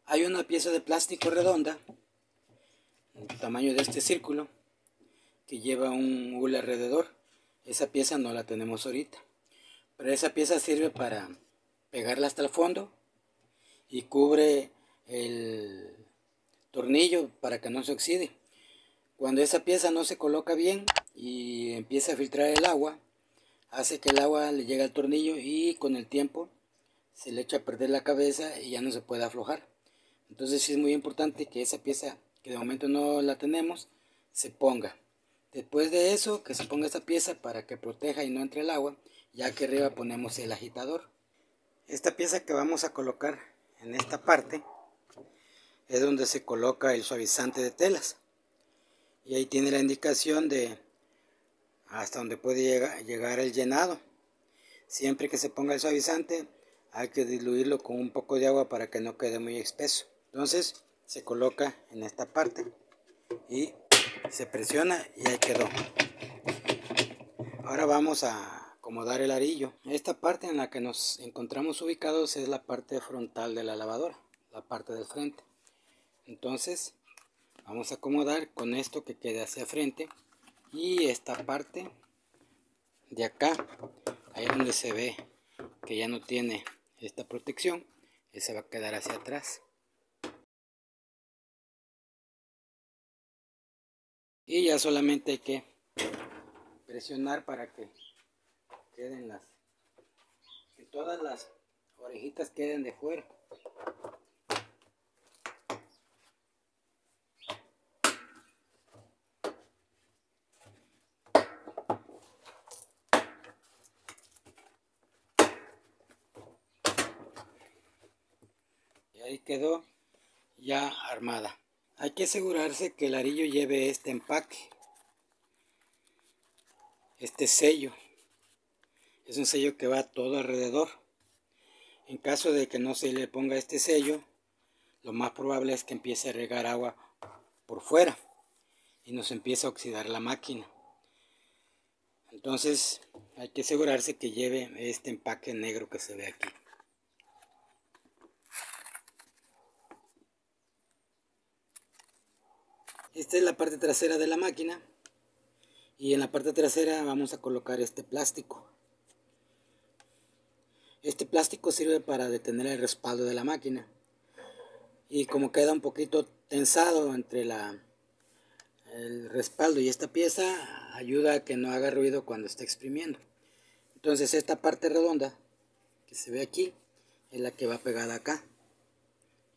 [SPEAKER 1] Hay una pieza de plástico redonda tamaño de este círculo que lleva un hule alrededor. Esa pieza no la tenemos ahorita pero esa pieza sirve para pegarla hasta el fondo y cubre el tornillo para que no se oxide. Cuando esa pieza no se coloca bien y empieza a filtrar el agua hace que el agua le llegue al tornillo y con el tiempo se le echa a perder la cabeza y ya no se puede aflojar. Entonces sí es muy importante que esa pieza que de momento no la tenemos se ponga. Después de eso que se ponga esa pieza para que proteja y no entre el agua ya que arriba ponemos el agitador. Esta pieza que vamos a colocar en esta parte es donde se coloca el suavizante de telas. Y ahí tiene la indicación de hasta donde puede llegar, el llenado. Siempre que se ponga el suavizante hay que diluirlo con un poco de agua para que no quede muy espeso. Entonces se coloca en esta parte y se presiona y ahí quedó. Ahora vamos a acomodar el arillo. Esta parte en la que nos encontramos ubicados es la parte frontal de la lavadora la parte del frente entonces vamos a acomodar con esto que quede hacia frente y esta parte de acá ahí donde se ve que ya no tiene esta protección ese va a quedar hacia atrás. Y ya solamente hay que presionar para que queden las que todas las orejitas queden de fuera ahí quedó ya armada hay que asegurarse que el arillo lleve este empaque, este sello. Es un sello que va todo alrededor. En caso de que no se le ponga este sello, lo más probable es que empiece a regar agua por fuera y nos empiece a oxidar la máquina. Entonces hay que asegurarse que lleve este empaque negro que se ve aquí. Esta es la parte trasera de la máquina y en la parte trasera vamos a colocar este plástico. Este plástico sirve para detener el respaldo de la máquina y como queda un poquito tensado entre la, el respaldo y esta pieza ayuda a que no haga ruido cuando está exprimiendo. Entonces esta parte redonda que se ve aquí es la que va pegada acá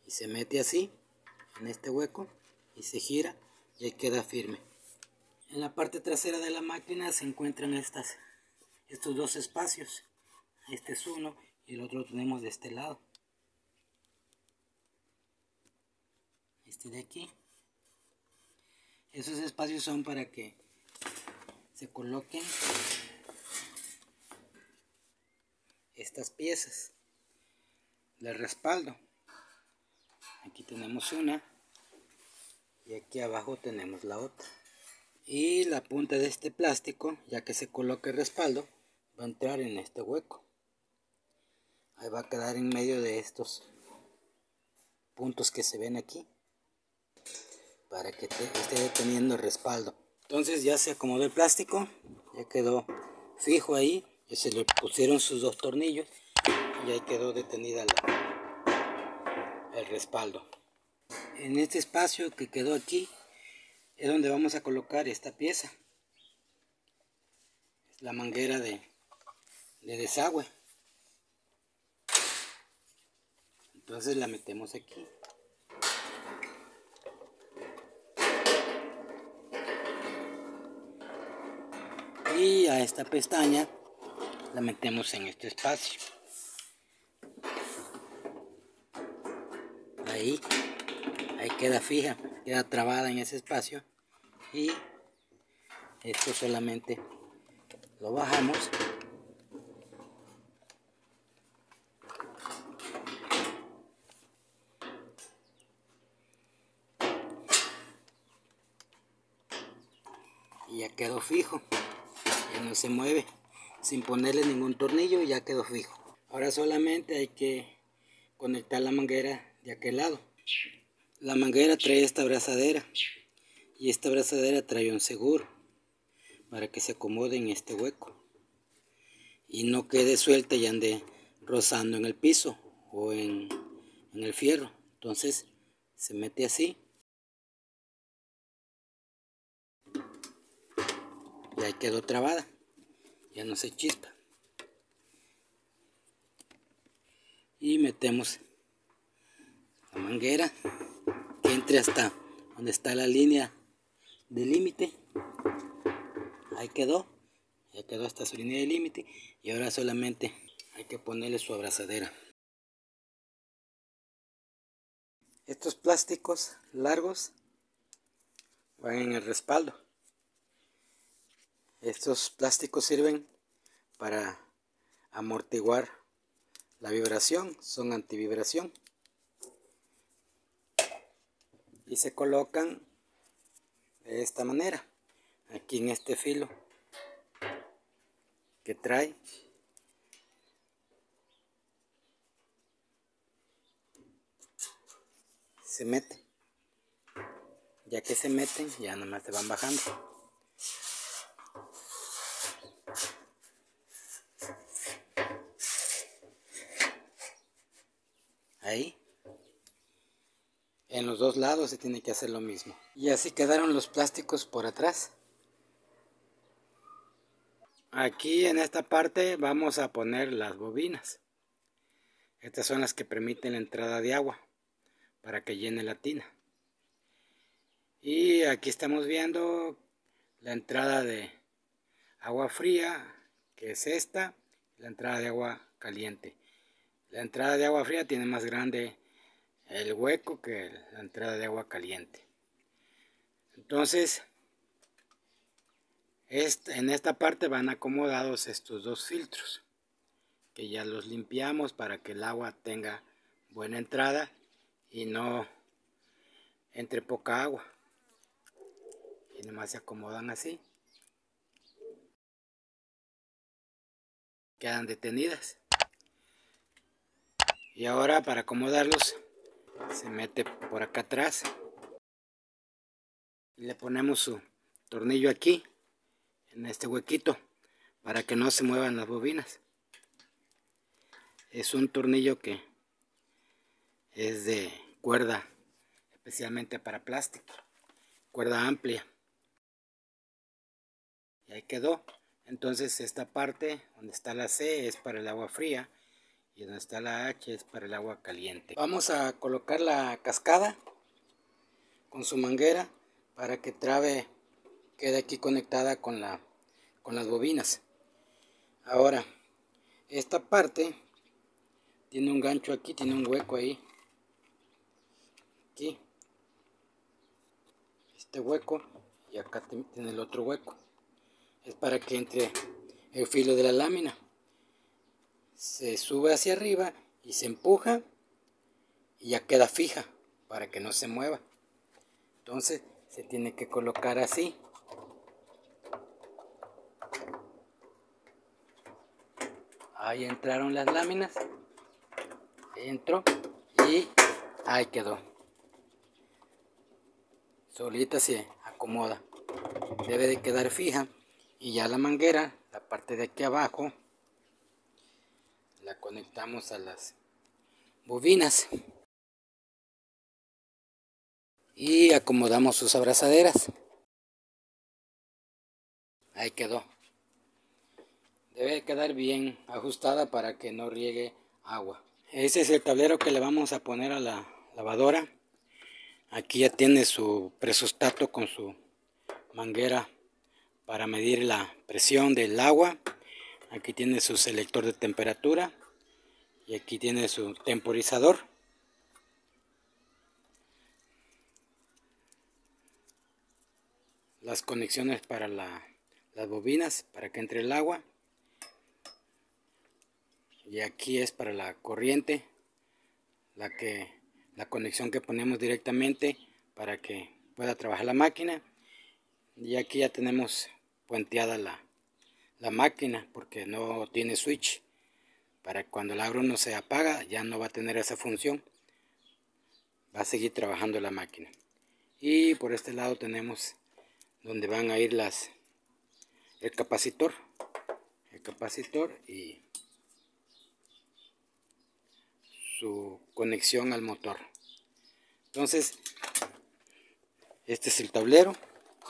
[SPEAKER 1] y se mete así en este hueco y se gira y ahí queda firme. En la parte trasera de la máquina se encuentran estas, estos dos espacios. Este es uno y el otro lo tenemos de este lado. Este de aquí. Esos espacios son para que se coloquen estas piezas de respaldo. Aquí tenemos una y aquí abajo tenemos la otra. Y la punta de este plástico ya que se coloque el respaldo va a entrar en este hueco. Ahí va a quedar en medio de estos puntos que se ven aquí para que esté teniendo respaldo. Entonces ya se acomodó el plástico ya quedó fijo ahí ya se le pusieron sus dos tornillos y ahí quedó detenida el respaldo en este espacio que quedó aquí es donde vamos a colocar esta pieza la manguera de de desagüe. Entonces la metemos aquí. Y a esta pestaña la metemos en este espacio. Ahí, ahí queda fija, queda trabada en ese espacio. Y esto solamente lo bajamos. Y ya quedó fijo. Ya no se mueve sin ponerle ningún tornillo ya quedó fijo. Ahora solamente hay que conectar la manguera de aquel lado la manguera trae esta abrazadera y esta abrazadera trae un seguro para que se acomode en este hueco y no quede suelta y ande rozando en el piso o en, en el fierro. Entonces se mete así. Ya quedó trabada ya no se chispa. Y metemos la manguera que entre hasta donde está la línea de límite. Ahí quedó ya quedó hasta su línea de límite y ahora solamente hay que ponerle su abrazadera. Estos plásticos largos van en el respaldo. Estos plásticos sirven para amortiguar la vibración, son antivibración. Y se colocan de esta manera, aquí en este filo que trae. Se mete. Ya que se meten, ya nomás se van bajando. ahí en los dos lados se tiene que hacer lo mismo. Y así quedaron los plásticos por atrás. Aquí en esta parte vamos a poner las bobinas. Estas son las que permiten la entrada de agua para que llene la tina. Y aquí estamos viendo la entrada de agua fría que es esta la entrada de agua caliente. La entrada de agua fría tiene más grande el hueco que la entrada de agua caliente. Entonces, en esta parte van acomodados estos dos filtros, que ya los limpiamos para que el agua tenga buena entrada y no entre poca agua. Y nomás se acomodan así. Quedan detenidas y ahora para acomodarlos se mete por acá atrás. Y le ponemos su tornillo aquí en este huequito para que no se muevan las bobinas. Es un tornillo que es de cuerda especialmente para plástico cuerda amplia. Y ahí quedó. Entonces esta parte donde está la C es para el agua fría y donde está la H es para el agua caliente. Vamos a colocar la cascada con su manguera para que trabe quede aquí conectada con, la, con las bobinas. Ahora, esta parte tiene un gancho aquí, tiene un hueco ahí. Aquí. Este hueco y acá tiene el otro hueco. Es para que entre el filo de la lámina se sube hacia arriba y se empuja y ya queda fija para que no se mueva. Entonces se tiene que colocar así. Ahí entraron las láminas. Entró y ahí quedó. Solita se acomoda. Debe de quedar fija. Y ya la manguera, la parte de aquí abajo, la conectamos a las bobinas y acomodamos sus abrazaderas ahí quedó debe quedar bien ajustada para que no riegue agua. Ese es el tablero que le vamos a poner a la lavadora. Aquí ya tiene su presostato con su manguera para medir la presión del agua. Aquí tiene su selector de temperatura y aquí tiene su temporizador. Las conexiones para las bobinas para que entre el agua. Y aquí es para la corriente la que la conexión que ponemos directamente para que pueda trabajar la máquina. Y aquí ya tenemos puenteada la, la máquina porque no tiene switch para cuando el agro no se apaga ya no va a tener esa función. Va a seguir trabajando la máquina. Y por este lado tenemos donde van a ir las el capacitor. El capacitor y su conexión al motor. Entonces este es el tablero.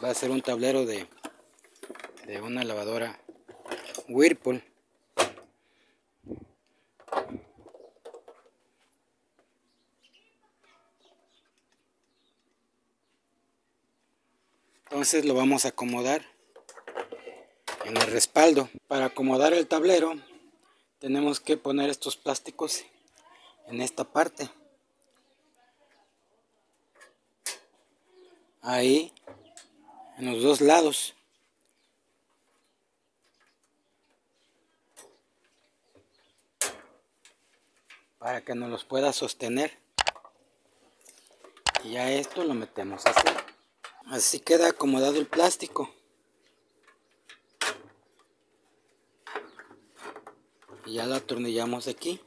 [SPEAKER 1] Va a ser un tablero de, de una lavadora Whirlpool entonces lo vamos a acomodar en el respaldo. Para acomodar el tablero tenemos que poner estos plásticos en esta parte. Ahí en los dos lados. Para que nos los pueda sostener. Y ya esto lo metemos así así queda acomodado el plástico y ya lo atornillamos aquí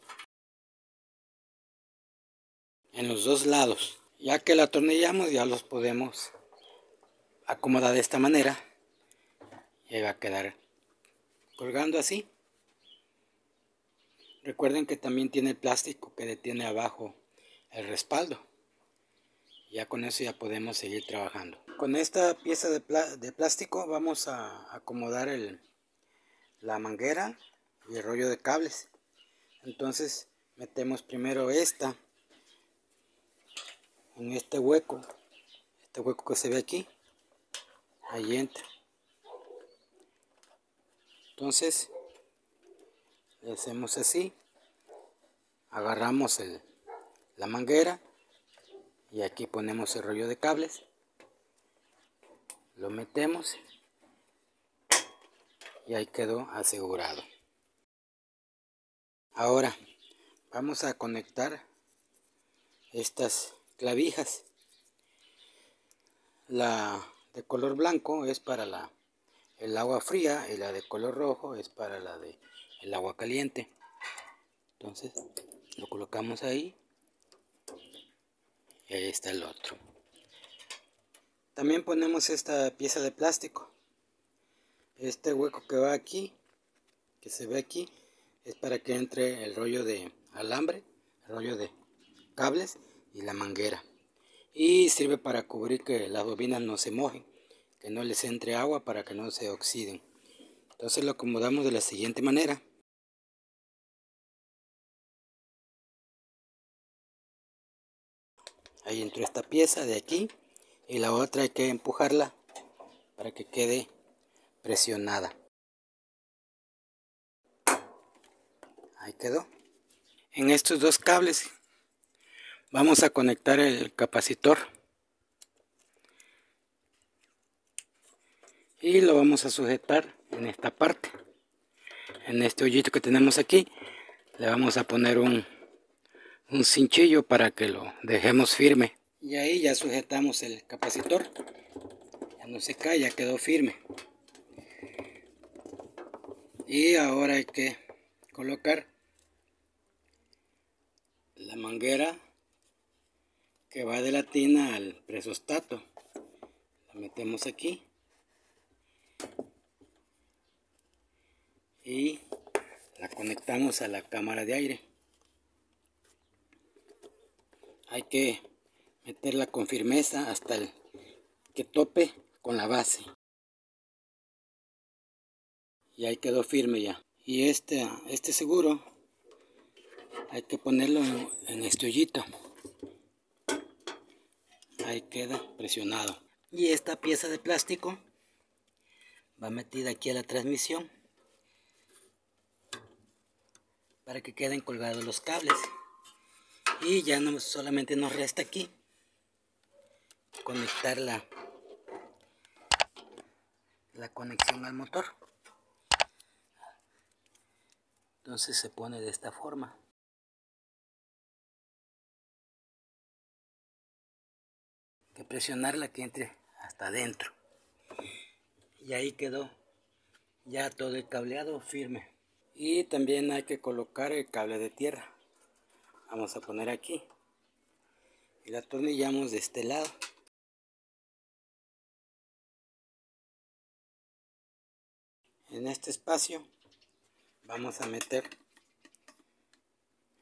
[SPEAKER 1] en los dos lados. Ya que la atornillamos ya los podemos acomodar de esta manera. Y va a quedar colgando así. Recuerden que también tiene el plástico que detiene abajo el respaldo. Ya con eso ya podemos seguir trabajando. Con esta pieza de, de plástico vamos a acomodar el, la manguera y el rollo de cables. Entonces metemos primero esta en este hueco este hueco que se ve aquí ahí entra entonces le hacemos así agarramos la manguera y aquí ponemos el rollo de cables lo metemos y ahí quedó asegurado ahora vamos a conectar estas clavijas. La de color blanco es para la, el agua fría y la de color rojo es para la de el agua caliente. Entonces lo colocamos ahí y ahí está el otro. También ponemos esta pieza de plástico. Este hueco que va aquí, que se ve aquí, es para que entre el rollo de alambre, el rollo de cables y la manguera. Y sirve para cubrir que las bobinas no se mojen, que no les entre agua para que no se oxiden. Entonces lo acomodamos de la siguiente manera. Ahí esta pieza de aquí y la otra hay que empujarla para que quede presionada. Ahí quedó. En estos dos cables Vamos a conectar el capacitor. Y lo vamos a sujetar en esta parte. En este hoyito que tenemos aquí. Le vamos a poner un, un cinchillo para que lo dejemos firme. Y ahí ya sujetamos el capacitor. Ya no se cae, ya quedó firme. Y ahora hay que colocar la manguera que va de la tina al presostato. La metemos aquí. Y la conectamos a la cámara de aire. Hay que meterla con firmeza hasta el que tope con la base. Y ahí quedó firme ya. y este, este seguro hay que ponerlo en, en este hoyito ahí queda presionado y esta pieza de plástico va metida aquí a la transmisión para que queden colgados los cables y ya no solamente nos resta aquí conectar la, la conexión al motor. Entonces se pone de esta forma. Que presionarla que entre hasta adentro. Y ahí quedó ya todo el cableado firme. Y también hay que colocar el cable de tierra vamos a poner aquí. Y la atornillamos de este lado. En este espacio vamos a meter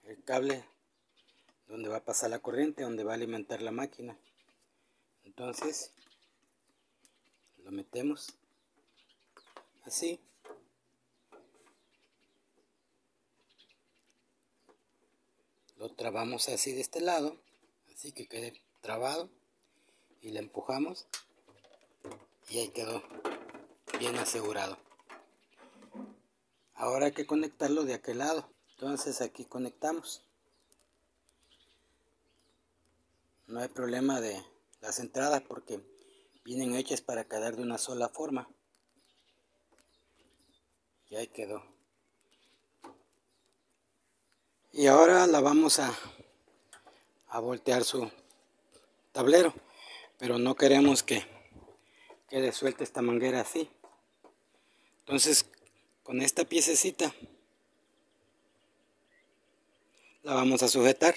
[SPEAKER 1] el cable donde va a pasar la corriente donde va a alimentar la máquina. Entonces lo metemos así lo trabamos así de este lado así que quede trabado y le empujamos y ahí quedó bien asegurado. Ahora hay que conectarlo de aquel lado entonces aquí conectamos. No hay problema de las entradas porque vienen hechas para quedar de una sola forma. Y ahí quedó y ahora la vamos a, a voltear su tablero. Pero no queremos que quede suelta esta manguera así. Entonces con esta piececita la vamos a sujetar.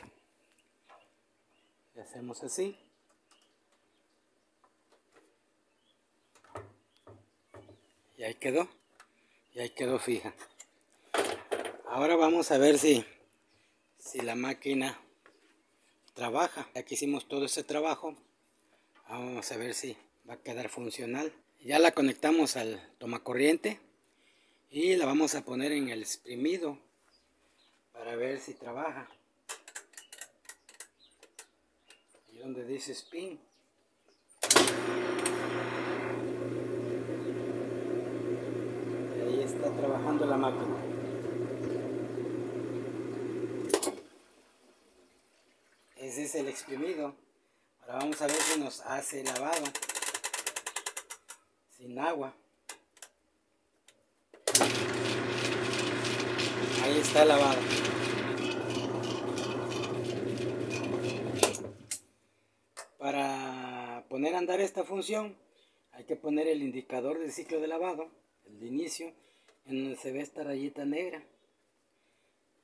[SPEAKER 1] Y hacemos así. Y ahí quedó. Y ahí quedó fija. Ahora vamos a ver si si la máquina trabaja. Aquí hicimos todo ese trabajo vamos a ver si va a quedar funcional. Ya la conectamos al tomacorriente y la vamos a poner en el exprimido para ver si trabaja. Y donde dice spin. Está trabajando la máquina. Ese es el exprimido. Ahora vamos a ver si nos hace lavado sin agua. Ahí está lavado. Para poner a andar esta función hay que poner el indicador del ciclo de lavado, el de inicio, en donde se ve esta rayita negra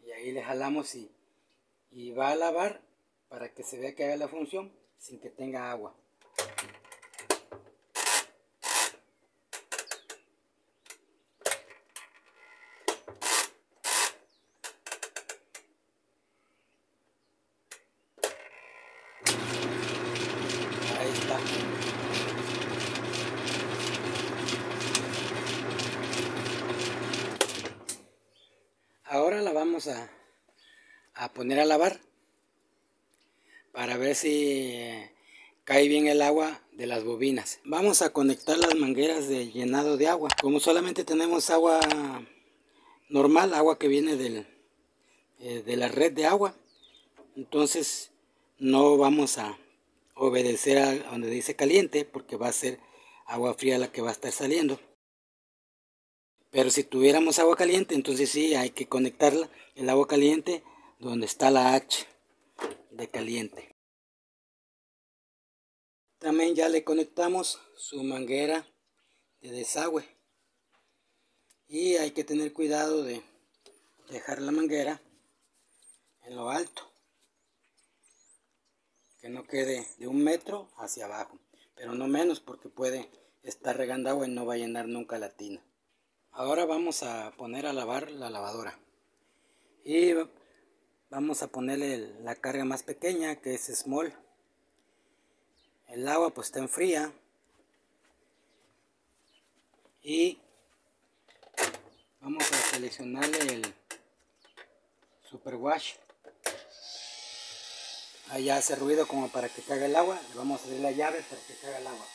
[SPEAKER 1] y ahí le jalamos y, y va a lavar para que se vea que haga la función sin que tenga agua. Ahí está. Ahora la vamos a, a poner a lavar para ver si cae bien el agua de las bobinas. Vamos a conectar las mangueras de llenado de agua. Como solamente tenemos agua normal, agua que viene del, eh, de la red de agua, entonces no vamos a obedecer a donde dice caliente porque va a ser agua fría la que va a estar saliendo. Pero si tuviéramos agua caliente, entonces sí hay que conectarla el agua caliente donde está la H de caliente. También ya le conectamos su manguera de desagüe. Y hay que tener cuidado de dejar la manguera en lo alto. Que no quede de un metro hacia abajo. Pero no menos porque puede estar regando agua y no va a llenar nunca la tina. Ahora vamos a poner a lavar la lavadora. Y vamos a ponerle la carga más pequeña que es small. El agua pues está en fría. Y Vamos a seleccionarle el super wash. Ahí hace ruido como para que caiga el agua. Le vamos a abrir la llave para que caiga el agua.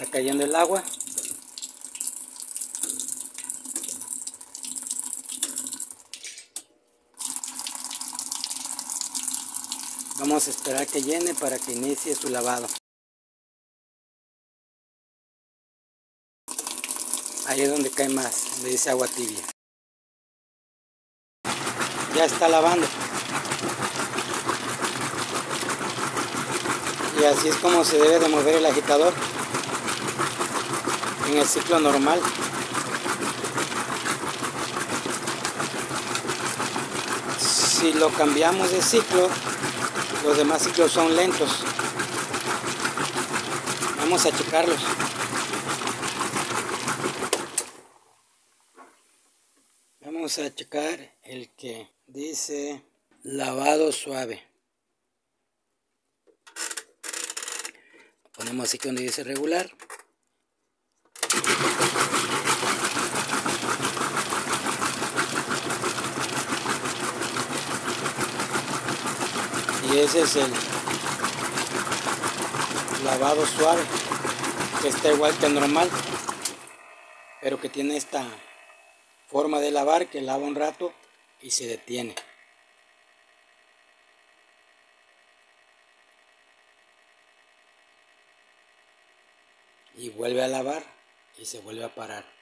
[SPEAKER 1] Está cayendo el agua. Vamos a esperar que llene para que inicie su lavado. Ahí es donde cae más, donde dice agua tibia. Ya está lavando. Y así es como se debe de mover el agitador en el ciclo normal. Si lo cambiamos de ciclo, los demás ciclos son lentos. Vamos a checarlos. Vamos a checar el que dice lavado suave. Ponemos así donde dice regular. Y ese es el lavado suave que está igual que normal pero que tiene esta forma de lavar que lava un rato y se detiene. Y vuelve a lavar y se vuelve a parar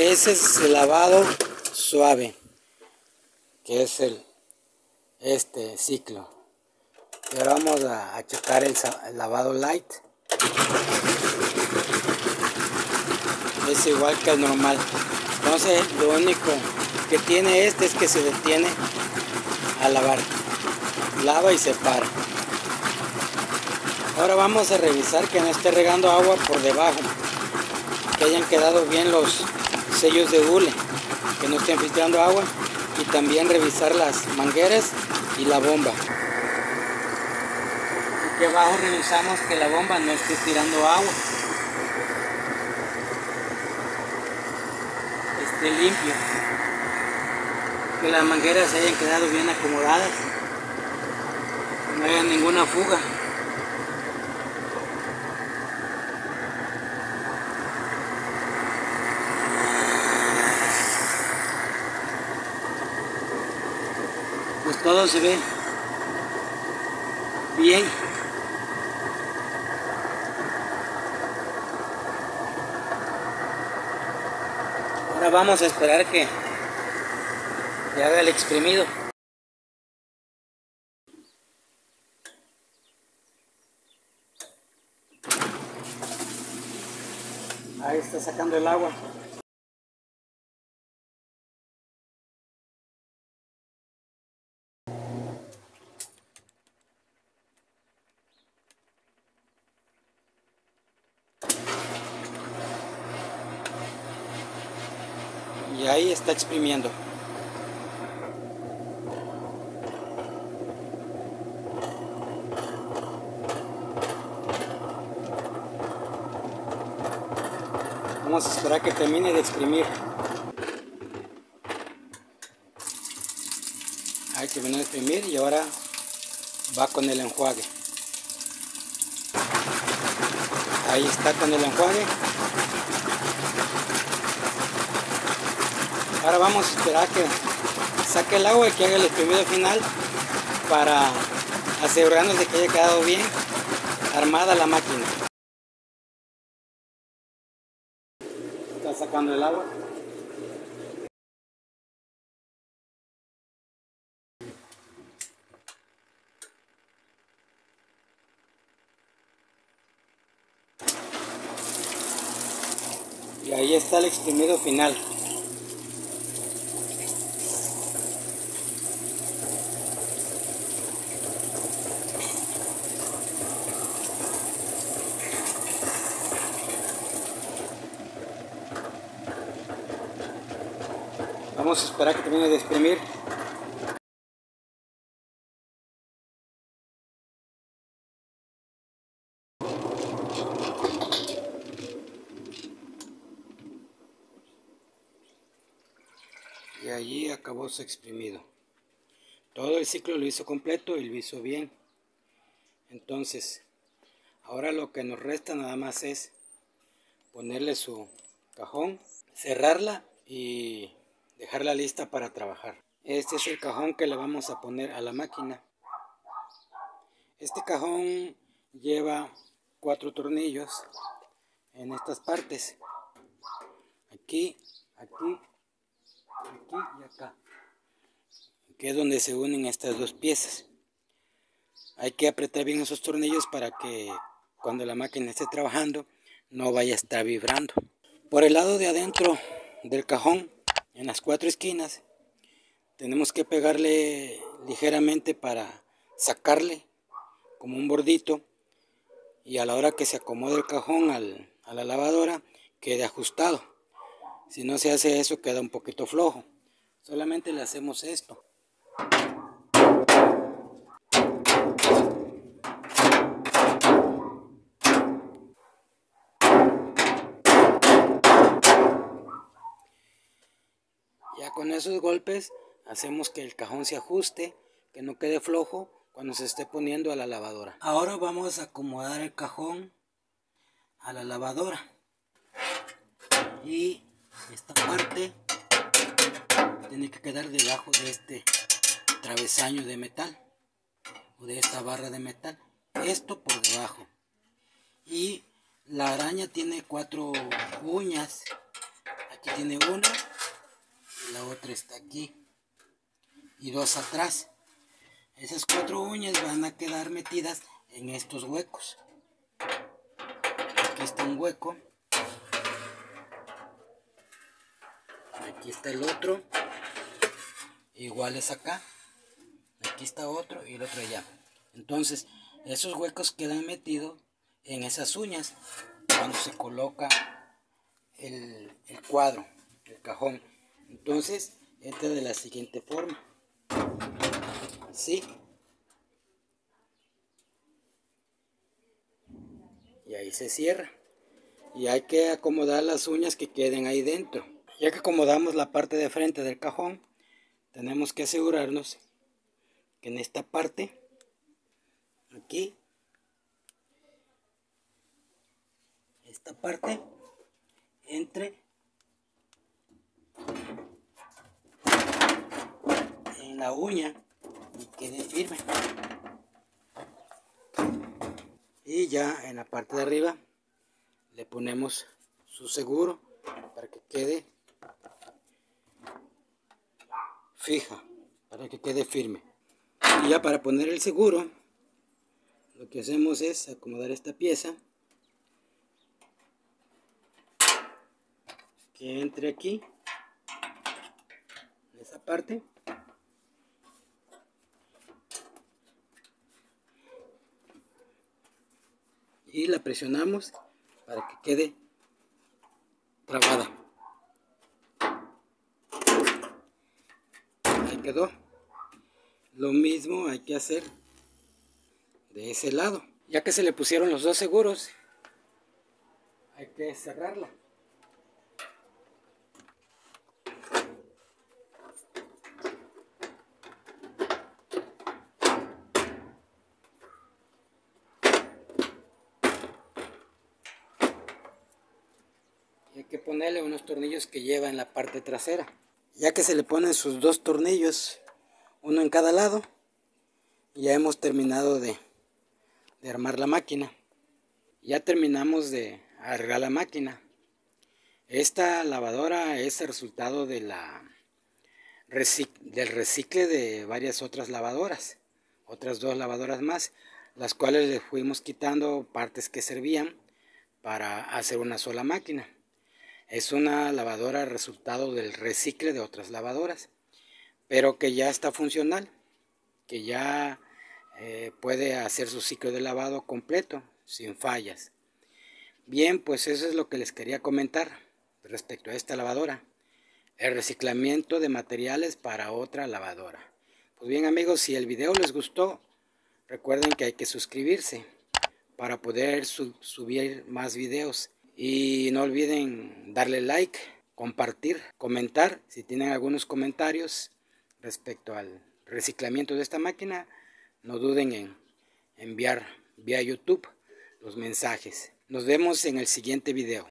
[SPEAKER 1] ese es el lavado suave que es el este ciclo. Y ahora vamos a, checar el, lavado light. Es igual que el normal. Entonces lo único que tiene este es que se detiene a lavar. Lava y se para. Ahora vamos a revisar que no esté regando agua por debajo que hayan quedado bien los sellos de hule que no estén filtrando agua y también revisar las mangueras y la bomba. Aquí abajo revisamos que la bomba no esté tirando agua. Esté limpio. Que las mangueras se hayan quedado bien acomodadas. No haya ninguna fuga se ve bien. Ahora vamos a esperar que, que haga el exprimido. Ahí está sacando el agua. y ahí está exprimiendo. Vamos a esperar que termine de exprimir. Ahí terminó de exprimir y ahora va con el enjuague. Ahí está con el enjuague. Ahora vamos a esperar que saque el agua y que haga el exprimido final para asegurarnos de que haya quedado bien armada la máquina. Está sacando el agua. Y ahí está el exprimido final. Vamos de exprimir. Y allí acabó su exprimido. Todo el ciclo lo hizo completo y lo hizo bien. Entonces, ahora lo que nos resta nada más es ponerle su cajón, cerrarla y dejarla lista para trabajar. Este es el cajón que le vamos a poner a la máquina. Este cajón lleva cuatro tornillos en estas partes. Aquí, aquí, aquí y acá. Que es donde se unen estas dos piezas. Hay que apretar bien esos tornillos para que cuando la máquina esté trabajando no vaya a estar vibrando. Por el lado de adentro del cajón en las cuatro esquinas tenemos que pegarle ligeramente para sacarle como un bordito y a la hora que se acomode el cajón a la lavadora quede ajustado. Si no se hace eso queda un poquito flojo. Solamente le hacemos esto con esos golpes hacemos que el cajón se ajuste, que no quede flojo cuando se esté poniendo a la lavadora. Ahora vamos a acomodar el cajón a la lavadora. Y esta parte tiene que quedar debajo de este travesaño de metal o de esta barra de metal. Esto por debajo. Y la araña tiene cuatro uñas. Aquí tiene una la otra está aquí. Y dos atrás. Esas cuatro uñas van a quedar metidas en estos huecos. Aquí está un hueco. Aquí está el otro. Igual es acá. Aquí está otro y el otro allá. Entonces esos huecos quedan metidos en esas uñas cuando se coloca el, el cuadro el cajón entonces, entra de la siguiente forma. Así. Y ahí se cierra. Y hay que acomodar las uñas que queden ahí dentro. Ya que acomodamos la parte de frente del cajón, tenemos que asegurarnos que en esta parte, aquí, esta parte, entre la uña y quede firme. Y ya en la parte de arriba le ponemos su seguro para que quede fija para que quede firme. Y ya para poner el seguro lo que hacemos es acomodar esta pieza que entre aquí en esa parte y la presionamos para que quede trabada. Ahí quedó. Lo mismo hay que hacer de ese lado. Ya que se le pusieron los dos seguros, hay que cerrarla. hay que unos tornillos que lleva en la parte trasera. Ya que se le ponen sus dos tornillos, uno en cada lado, ya hemos terminado de, de armar la máquina. Ya terminamos de arreglar la máquina. Esta lavadora es el resultado del recicle de varias otras lavadoras, otras dos lavadoras más, las cuales le fuimos quitando partes que servían para hacer una sola máquina. Es una lavadora resultado del recicle de otras lavadoras, pero que ya está funcional, que ya eh, puede hacer su ciclo de lavado completo, sin fallas. Bien, pues eso es lo que les quería comentar respecto a esta lavadora. el reciclamiento de materiales para otra lavadora. Pues bien amigos, si el video les gustó, recuerden que hay que suscribirse para poder subir más videos. Y no olviden darle like, compartir, comentar. Si tienen algunos comentarios respecto al reciclamiento de esta máquina, no duden en enviar vía YouTube los mensajes. Nos vemos en el siguiente video.